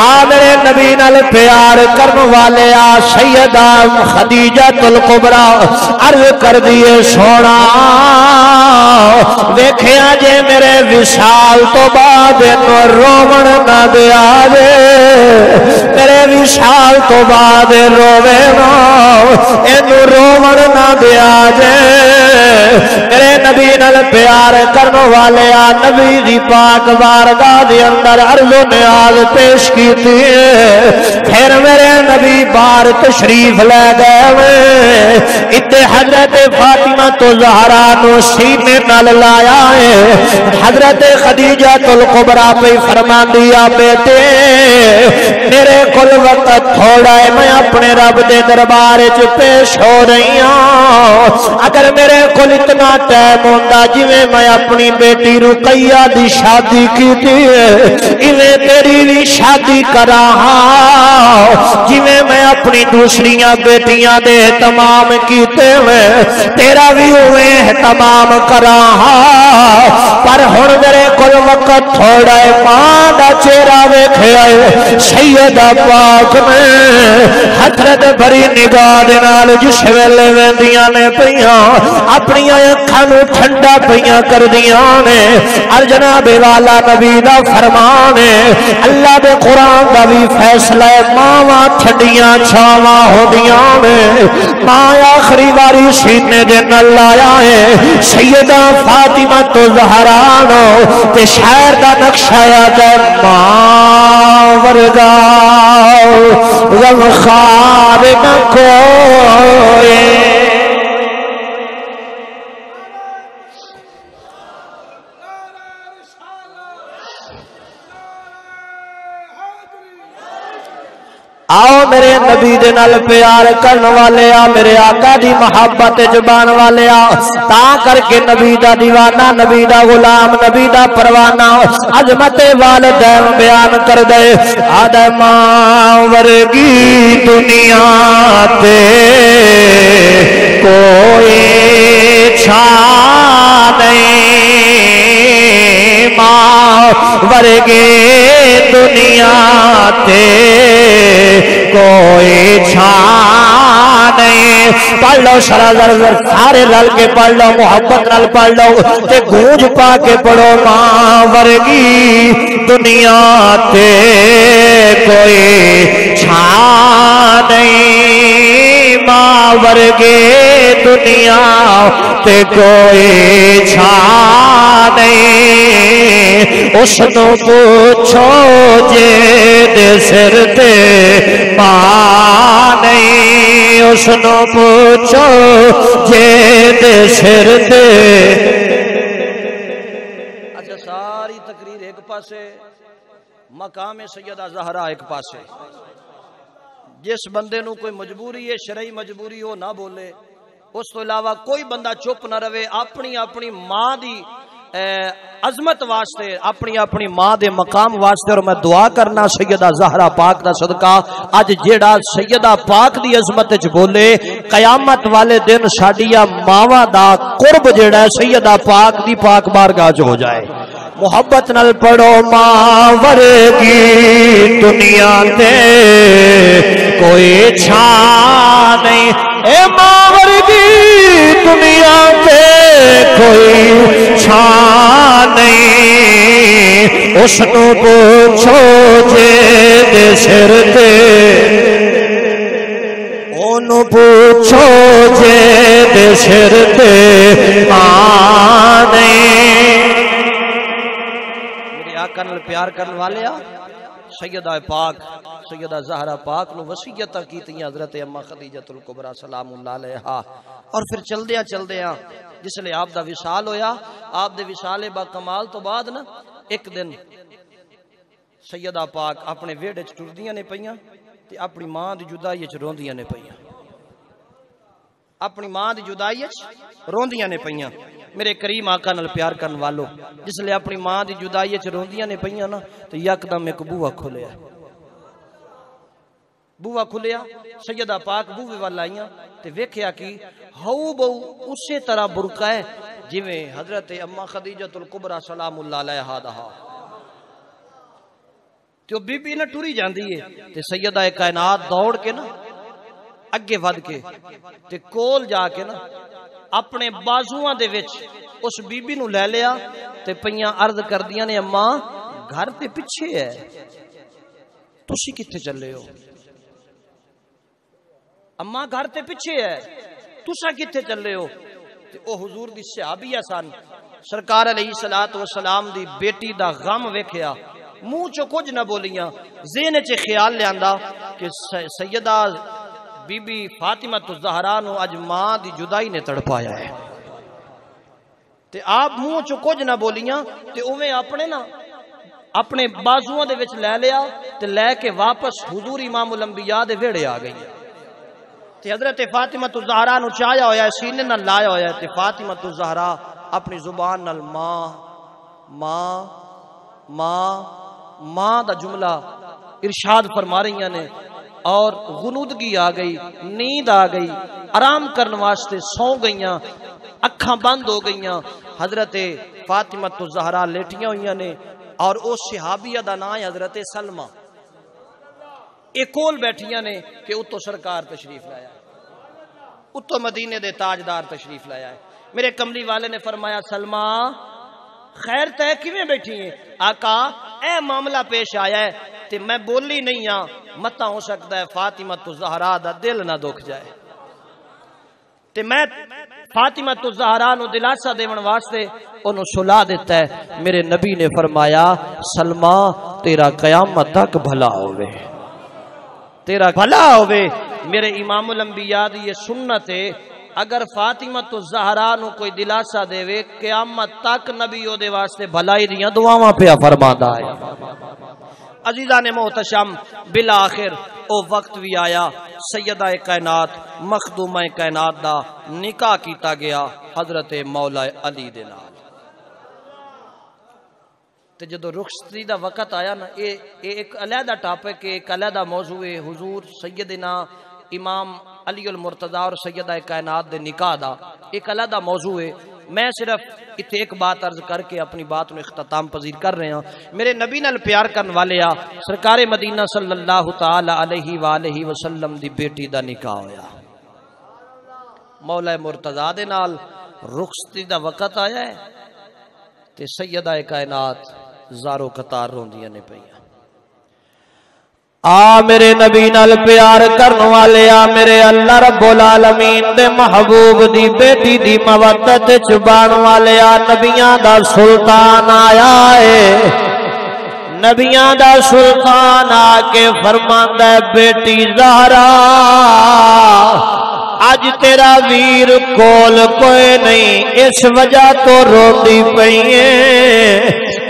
آ میرے نبی نال پیار کرن والے آ سیدہ خدیجہ تل عرض کر دیے سونا۔ ویکھیا جے میرے وشال تو بعد نو رومن نہ دیا جے میرے وشال تو بعد روے نو اینو رومن نہ دیا جے میرے نبی نل پیار کرن والے آ نبی دی پاک بارگاہ دے اندر عرض و نیاز پیش کیتی ہے۔ پھر میرے نبی بار تشریف لے گئے اتنے حضرت فاطمہ تو زہرا نو سینے نال لایا ہے۔ حضرت خدیجہ تو القبرہ پہ فرمان دیا بیٹے، میرے کل وقت تھوڑا ہے، میں اپنے رب دے دربار چ پیش ہو رہی ہوں اگر میرے کو اتنا ٹائم ہوتا جی میں اپنی بیٹی رقیہ دی شادی کی اویں تیری بھی شادی کرا ہاں۔ جی میں اپنی دوسری بیٹیاں دے تمام کیتے میں تیرا بھی اویں تمام کرا پر ہن میرے کول وقت تھوڑا ہے، ماں دا چہرہ ویکھیا ہے سیدہ پاک میں حضرت بھری نگاہ دے نال جس ویلے ویندیاں نے پیاں اپنی اکھاں نو ٹھنڈا پیاں کر دیاں نے۔ ار جناب والا نبی دا فرمان ہے، اللہ دے قرآن دا بھی فیصلہ ہے، ماواں چھڈیاں چھاواں ہوندیاں نے ماں آخری واری سینے دے نال لایا ہے۔ سیدہ فاطمہ تو زہرا نو تے شہر دا نقشہ یاد ماں ورگا۔ غم خار نہ کوئے میرے نبی دے نال پیار کرن والے آ میرے آقا دی محبت جبان والے آ تا کر کے نبی دا دیوانہ، نبی دا غلام، نبی دا پروانہ، عظمت والدین بیان کر دے۔ آدم ورگی دنیا تے کوئی چھا نہیں۔ ماں ورگے دنیا تے کوئی چھان نہیں۔ پڑھ لو شرا ذر سارے رل کے پڑھ لو، محبت نال پڑھ لو تے گونج پا کے پڑھو ماں ورگی دنیا تے کوئی چھان نہیں۔ ماں ورگے دنیا تے کوئی چھان نہیں۔ اس نو پوچھو جے دے سر تے ماں نہیں۔ اس نو پوچھو جے دے سر تے۔ اچھا ساری تقریر ایک پاسے، مقام سیدہ زہرا ایک پاسے۔ جس بندے نو کوئی مجبوری ہے، شرعی مجبوری ہو، نہ بولے۔ اس تو علاوہ کوئی بندہ چپ نہ رہے، اپنی اپنی ماں دی عظمت واسطے، اپنی اپنی ماں دے مقام واسطے، اور میں دعا کرنا سیدہ زہرا پاک دا صدقہ، اج جیڑا سیدہ پاک دی عظمت وچ بولے، قیامت والے دن ساڈیاں ماواں دا قرب جیڑا ہے، سیدہ پاک دی پاک بارگاہ ہو جائے۔ محبت نل پڑھو ماں ورگی دنیا تے کوئی چھان نہیں۔ اے ماں ورگی دنیا تے کوئی چھان نہیں۔ اس نو پوچھو جے دے سر تے۔ اونوں پوچھو جے دے سر تے ماں نہیں۔ میرے پیار کرن والے آ سیدہ پاک، سیدہ زہرا پاک نو وصیت کیتی حضرت اما خدیجہ الکبرى سلام اللہ علیہا۔ اور پھر چلدیاں چلدیاں، جس لیے آپ دا وصال ہویا، آپ دے وصال با کمال تو بعد نا، ایک دن سیدہ پاک اپنے ویڑے چ ٹردیاں نے پئیاں، تے اپنی ماں دی جدائی چ روندیاں نے پئیاں۔ اپنی ماں دی جدائی چ روندیاں نے پئیاں۔ میرے کریم آقا نال پیار کرن والو، جس لیے اپنی ماں دی جدائی چ روندیاں نے پئیاں نا تے یکدم ایک بوہ کھلیا۔ بوہ کھلیا، سیدہ پاک بوہ والا آئیاں، تے ویکھیا کہ ہو بو اسی طرح برکا ہے، جویں حضرت اما خدیجہ الکبرى سلام اللہ علیہ دہا۔ تو بی بی نہ ٹری جاندی ہے، تے سیدہ کائنات دوڑ کے نا اگے ود کے تے کول جا کے نا اپنے بازوان دے وچ اس بی بی نو لے لیا تے پیاں عرض کردیاں نے اماں گھر تے پچھے ہے تسی کتے چلے ہو اماں گھر تے پچھے ہے تسا کتے چلے ہو تے او حضور دی صحابی آسان سرکار علیہ السلام دی بیٹی دا غم ویکھیا مو چو کچھ نہ بولیاں ذہن چے خیال لیاندہ کہ سیدہ بی بی فاطمہ تو زہرانو اج ماں دی جدائی نے تڑ پایا ہے۔ تے آپ مو چو کچھ نہ بولیاں، تے اوویں اپنے نا، اپنے بازوں دے وچ لے لیا، تے لے کے واپس حضور امام الانبیاء دے ویڑے آ گئی۔ تے حضرت فاطمہ تو زہرانو چایا ہویا ہے، سینے نہ لایا ہویا ہے۔ تے فاطمہ تو الزہرا اپنی زبان نال ماں ماں ماں ماں دا جملہ ارشاد فرما رہی ہیں اور غنودگی آ گئی، نیند آ گئی، آرام کرنے واسطے سو گئیاں، اکھاں بند ہو گئیاں۔ حضرت فاطمہ تو زہرا لیٹیاں ہوئی نے، اور او صحابیہ دا نام ہے حضرت سلمہ۔ یہ کول بیٹھیاں نے کہ اتو سرکار تشریف لایا۔ اتو مدینے دے تاجدار تشریف لایا۔ ہے میرے کملی والے نے فرمایا، سلمہ خیر تے کیویں بیٹھی ہیں؟ آقا، اے معاملہ پیش آیا ہے تے میں بولی نہیں ہاں۔ متا ہو سکتا ہے فاطمہ تو زہرہ دا دل نہ دکھ جائے۔ تے میں فاطمہ تو زہرہ نو دلاسہ دے من واسطے انہوں سلا دیتا ہے۔ میرے نبی نے فرمایا، سلمہ، تیرا قیامت تک بھلا ہوئے۔ تیرا بھلا ہوئے۔ میرے امام الانبیاء دی یہ سنت ہے۔ اگر فاطمہ تو زہرانو کوئی دلاسہ دے وے قیامت تک نبی او دے واسطے بھلائی دیاں دعاواں پیا فرماندا ہے۔ عزیزان محتشم بالآخر او وقت بھی آیا سیدہ کائنات مخدومہ کائنات دا نکاح کیتا گیا حضرت مولا علی دینا جدو رخصتی دا وقت آیا نا اے, اے ایک دا ٹاپک ایک علیہ دا موضوع حضور سیدنا امام علی المرتضی اور سیدہ کائنات دے نکاح دا۔ ایک علیحدہ موضوع ہے۔ میں صرف اتنے ایک بات عرض کر کے اپنی بات نو اختتام پذیر کر رہے ہیں میرے نبی نال پیار کرن والے آ، سرکار مدینہ صلی اللہ تعالی علیہ وآلہ وسلم دی بیٹی دا نکاح ہویا۔ مولا مرتضی دے نال رخصتی دا وقت آیا ہے۔ تے سیدہ کائنات زارو قطار روندیاں نے پہیا آ میرے نبی نال پیار کرن والے، آ میرے اللہ رب العالمین دے محبوب دی بیٹی دی محبت چبان والے، آ نبیاں دا سلطان آیا ہے۔ نبیاں دا سلطان آ کے فرماندا ہے، بیٹی زہرا۔ اج تیرا ویر کول کوئی نہیں، اس وجہ تو روتی پئی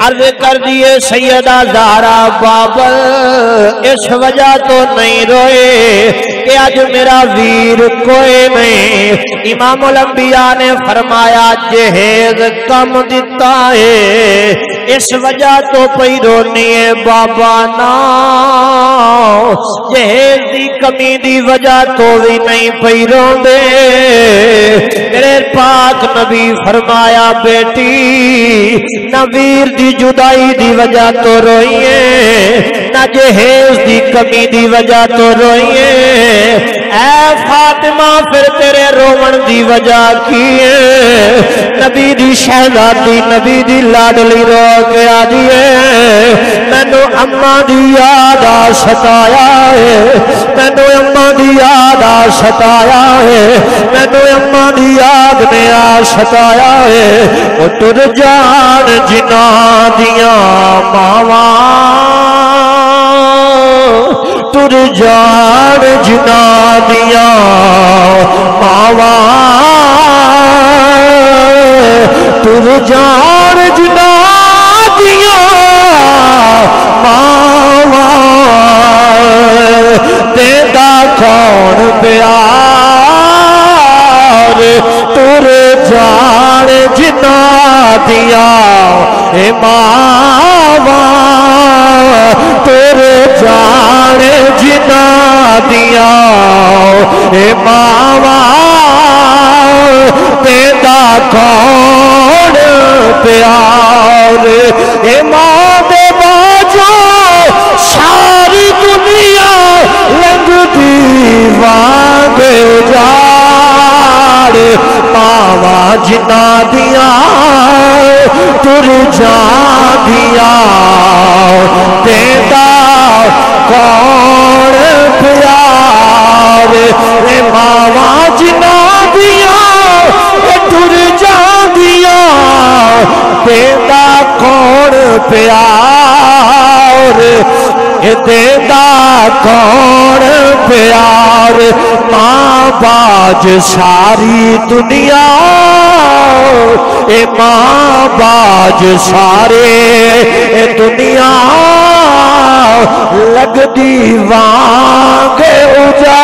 ارد کر دیے سیدہ زارا بابل، اس وجہ تو نہیں روئے کہ آج میرا ویر کوئی نہیں۔ امام الانبیاء نے فرمایا، جہیز کم دیتا ہے۔ اس وجہ تو پئی رونی ہے بابا نا جہیز دی کمی دی وجہ تو بھی نہیں پئی رو۔ دے میرے پاک نبی فرمایا بیٹی نبیر دی جدائی دی وجہ تو روئیے کہنا جے ہے اس دی کمی دی وجہ تو روئیے۔ اے فاطمہ، پھر تیرے رومن دی وجہ کیے نبی دی شہزادی، نبی دی لاڈلی رو کے آ میں مینو اما دی یاد آ ستایا ہے۔ مینو اما دی یاد آ ستایا ہے۔ میں مینو اما دی یاد نے آ ستایا ہے۔ وہ تر جان جنا دیاں ماواں۔ تر جان جنا پاوا تر جان جنا پاوا ماوا دیتا کون پیار؟ تر جان جنا دیا ماوا تیرے جان جنا دیا اے ماوا تیدا کون پیار؟ اے ماں دے باجو ساری دنیا لنگ دیوار پاوا جتا دیا، تر جا دیا۔ دیتا کون پیار؟ اے پاوا جتا دیا تر جا دیا۔ دیتا کون پیار؟ اے دیتا، کون ماں باج ساری دنیا۔ اے ماں باج سارے اے دنیا۔ لگ دی وانگ اجا۔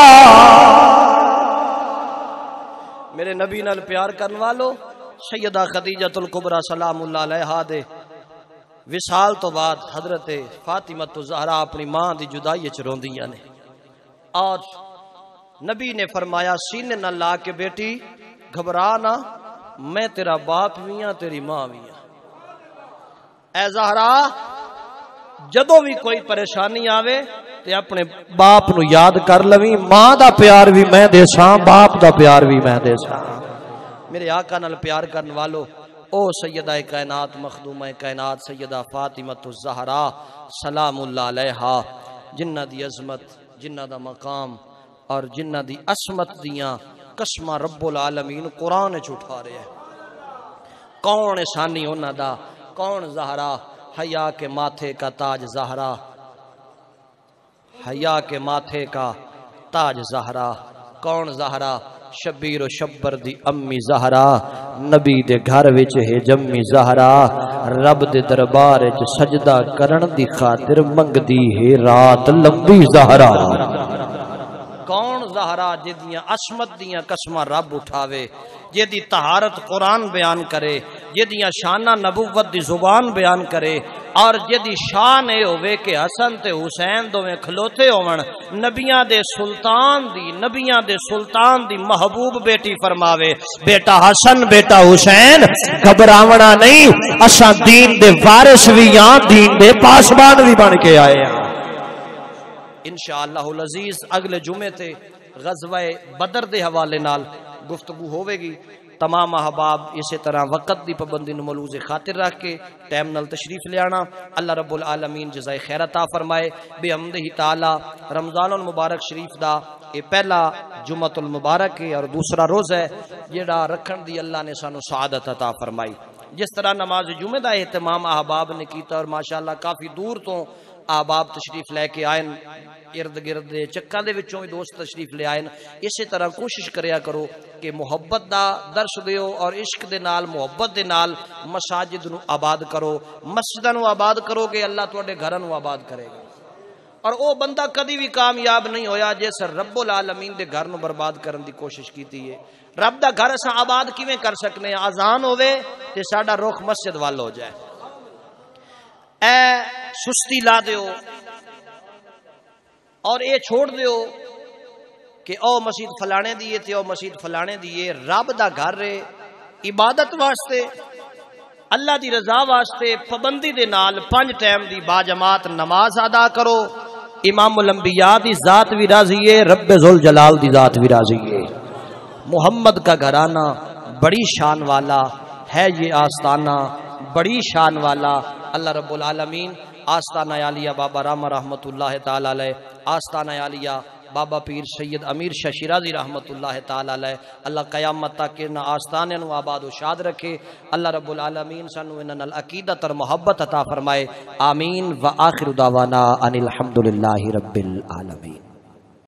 میرے نبی نال پیار کرنے والو، سیدہ خدیجہ القبرا سلام اللہ علیہ دے۔ وصال تو بعد حضرت فاطمہ تو زہرا اپنی ماں دی جدائی چ روندیاں نے۔ اور نبی نے فرمایا، سینے نہ لا کے بیٹی، گھبرا نہ، میں تیرا باپ بھی ہاں تیری ماں بھی ہاں۔ اے زہرا جدو بھی کوئی پریشانی آوے تے اپنے باپ نو یاد کر لویں، ماں دا پیار بھی میں دے ساں، باپ دا پیار بھی میں دے ساں۔ میرے آقا نال پیار کرن والو، او سیدہ کائنات، مخدومہ کائنات، سیدہ فاطمہ الزہرا، سلام اللہ علیہا، جنہ دی عظمت جنہ دا مقام اور جنہ دی عصمت دیاں قسمہ رب العالمین قرآن چھٹا رہے ہیں۔ کون شانی ہونا دا، کون زہرا، حیا کے ماتھے کا تاج زہرا۔ حیا کے ماتھے کا تاج زہرا۔ کون زہرا شبیر و شبر دی امی زہرا، نبی دے گھر وچ ہے جمی زہرا، رب دے دربار وچ سجدہ کرن دی خاطر منگدی ہے رات لمبی زہرا۔ کون زہرا جدیاں عصمت دیاں قسمہ رب اٹھاوے؟ جدی طہارت قرآن بیان کرے جدیاں شانہ نبوت دی زبان بیان کرے، اور جدی شان اے ہوے کہ حسن تے حسین دوویں کھلوتے ہون نبیاں دے سلطان دی، نبیاں دے سلطان دی محبوب بیٹی فرماوے، بیٹا حسن، بیٹا حسین، گھبراونا نہیں، اساں دین دے وارث وی ہاں دین دے پاسبان وی بن کے آئے ہیں انشاءاللہ العزیز، اگلے جمعے تے غزوہ بدر دے حوالے نال گفتگو ہوے گی۔ تمام احباب اسی طرح وقت دی پابندی نو ملوز خاطر رکھ کے ٹائم نال تشریف لے آنا۔ اللہ رب العالمین جزائے خیر عطا فرمائے۔ بے حمدہ تعالی رمضان المبارک شریف دا اے پہلا جمعۃ المبارک ہے اور دوسرا روز ہے جڑا رکھن دی اللہ نے سانو سعادت عطا فرمائی۔ جس طرح نماز جمعہ دا اہتمام احباب نے کیتا اور ماشاءاللہ کافی دور تو احباب تشریف لے کے آئے ارد گرد دے چکا دے وچوں بھی دوست تشریف لے آئے اسی طرح کوشش کریا کرو کہ محبت دا درس دیو اور عشق دے نال، محبت دے نال مساجد نو آباد کرو، مسجداں نو آباد کرو کہ اللہ تواڈے گھراں نو آباد کرے گا۔ اور او بندہ کدی بھی کامیاب نہیں ہویا جس رب العالمین دے گھر نو برباد کرن دی کوشش کیتی ہے۔ رب دا گھر اساں آباد کیویں کر سکنے اذان ہوے تے ساڈا رخ مسجد وال ہو جائے۔ اے سستی لا دیو۔ اور اے چھوڑ دیو کہ او مسجد فلانے دیے تے او مسجد فلانے دیے رب دا گھر رے عبادت واسطے، اللہ دی رضا واسطے، پابندی دے نال پنج ٹائم دی با جماعت نماز ادا کرو۔ امام الانبیاء دی ذات بھی راضی ہے، رب ذل جلال دی ذات بھی راضی ہے۔ محمد کا گھرانہ بڑی شان والا ہے، یہ آستانہ بڑی شان والا اللہ رب العالمین، آستانہ عالیہ بابا رام رحمت اللہ تعالی علیہ، آستانہ عالیہ بابا پیر سید امیر شاہ شیرازی رحمت اللہ تعالی علیہ۔ اللہ قیامت تک نہ آستانے نو آباد و شاد رکھے۔ اللہ رب العالمین سنو انن العقیدت اور محبت عطا فرمائے۔ آمین۔ و آخر دعوانا ان الحمدللہ رب العالمین۔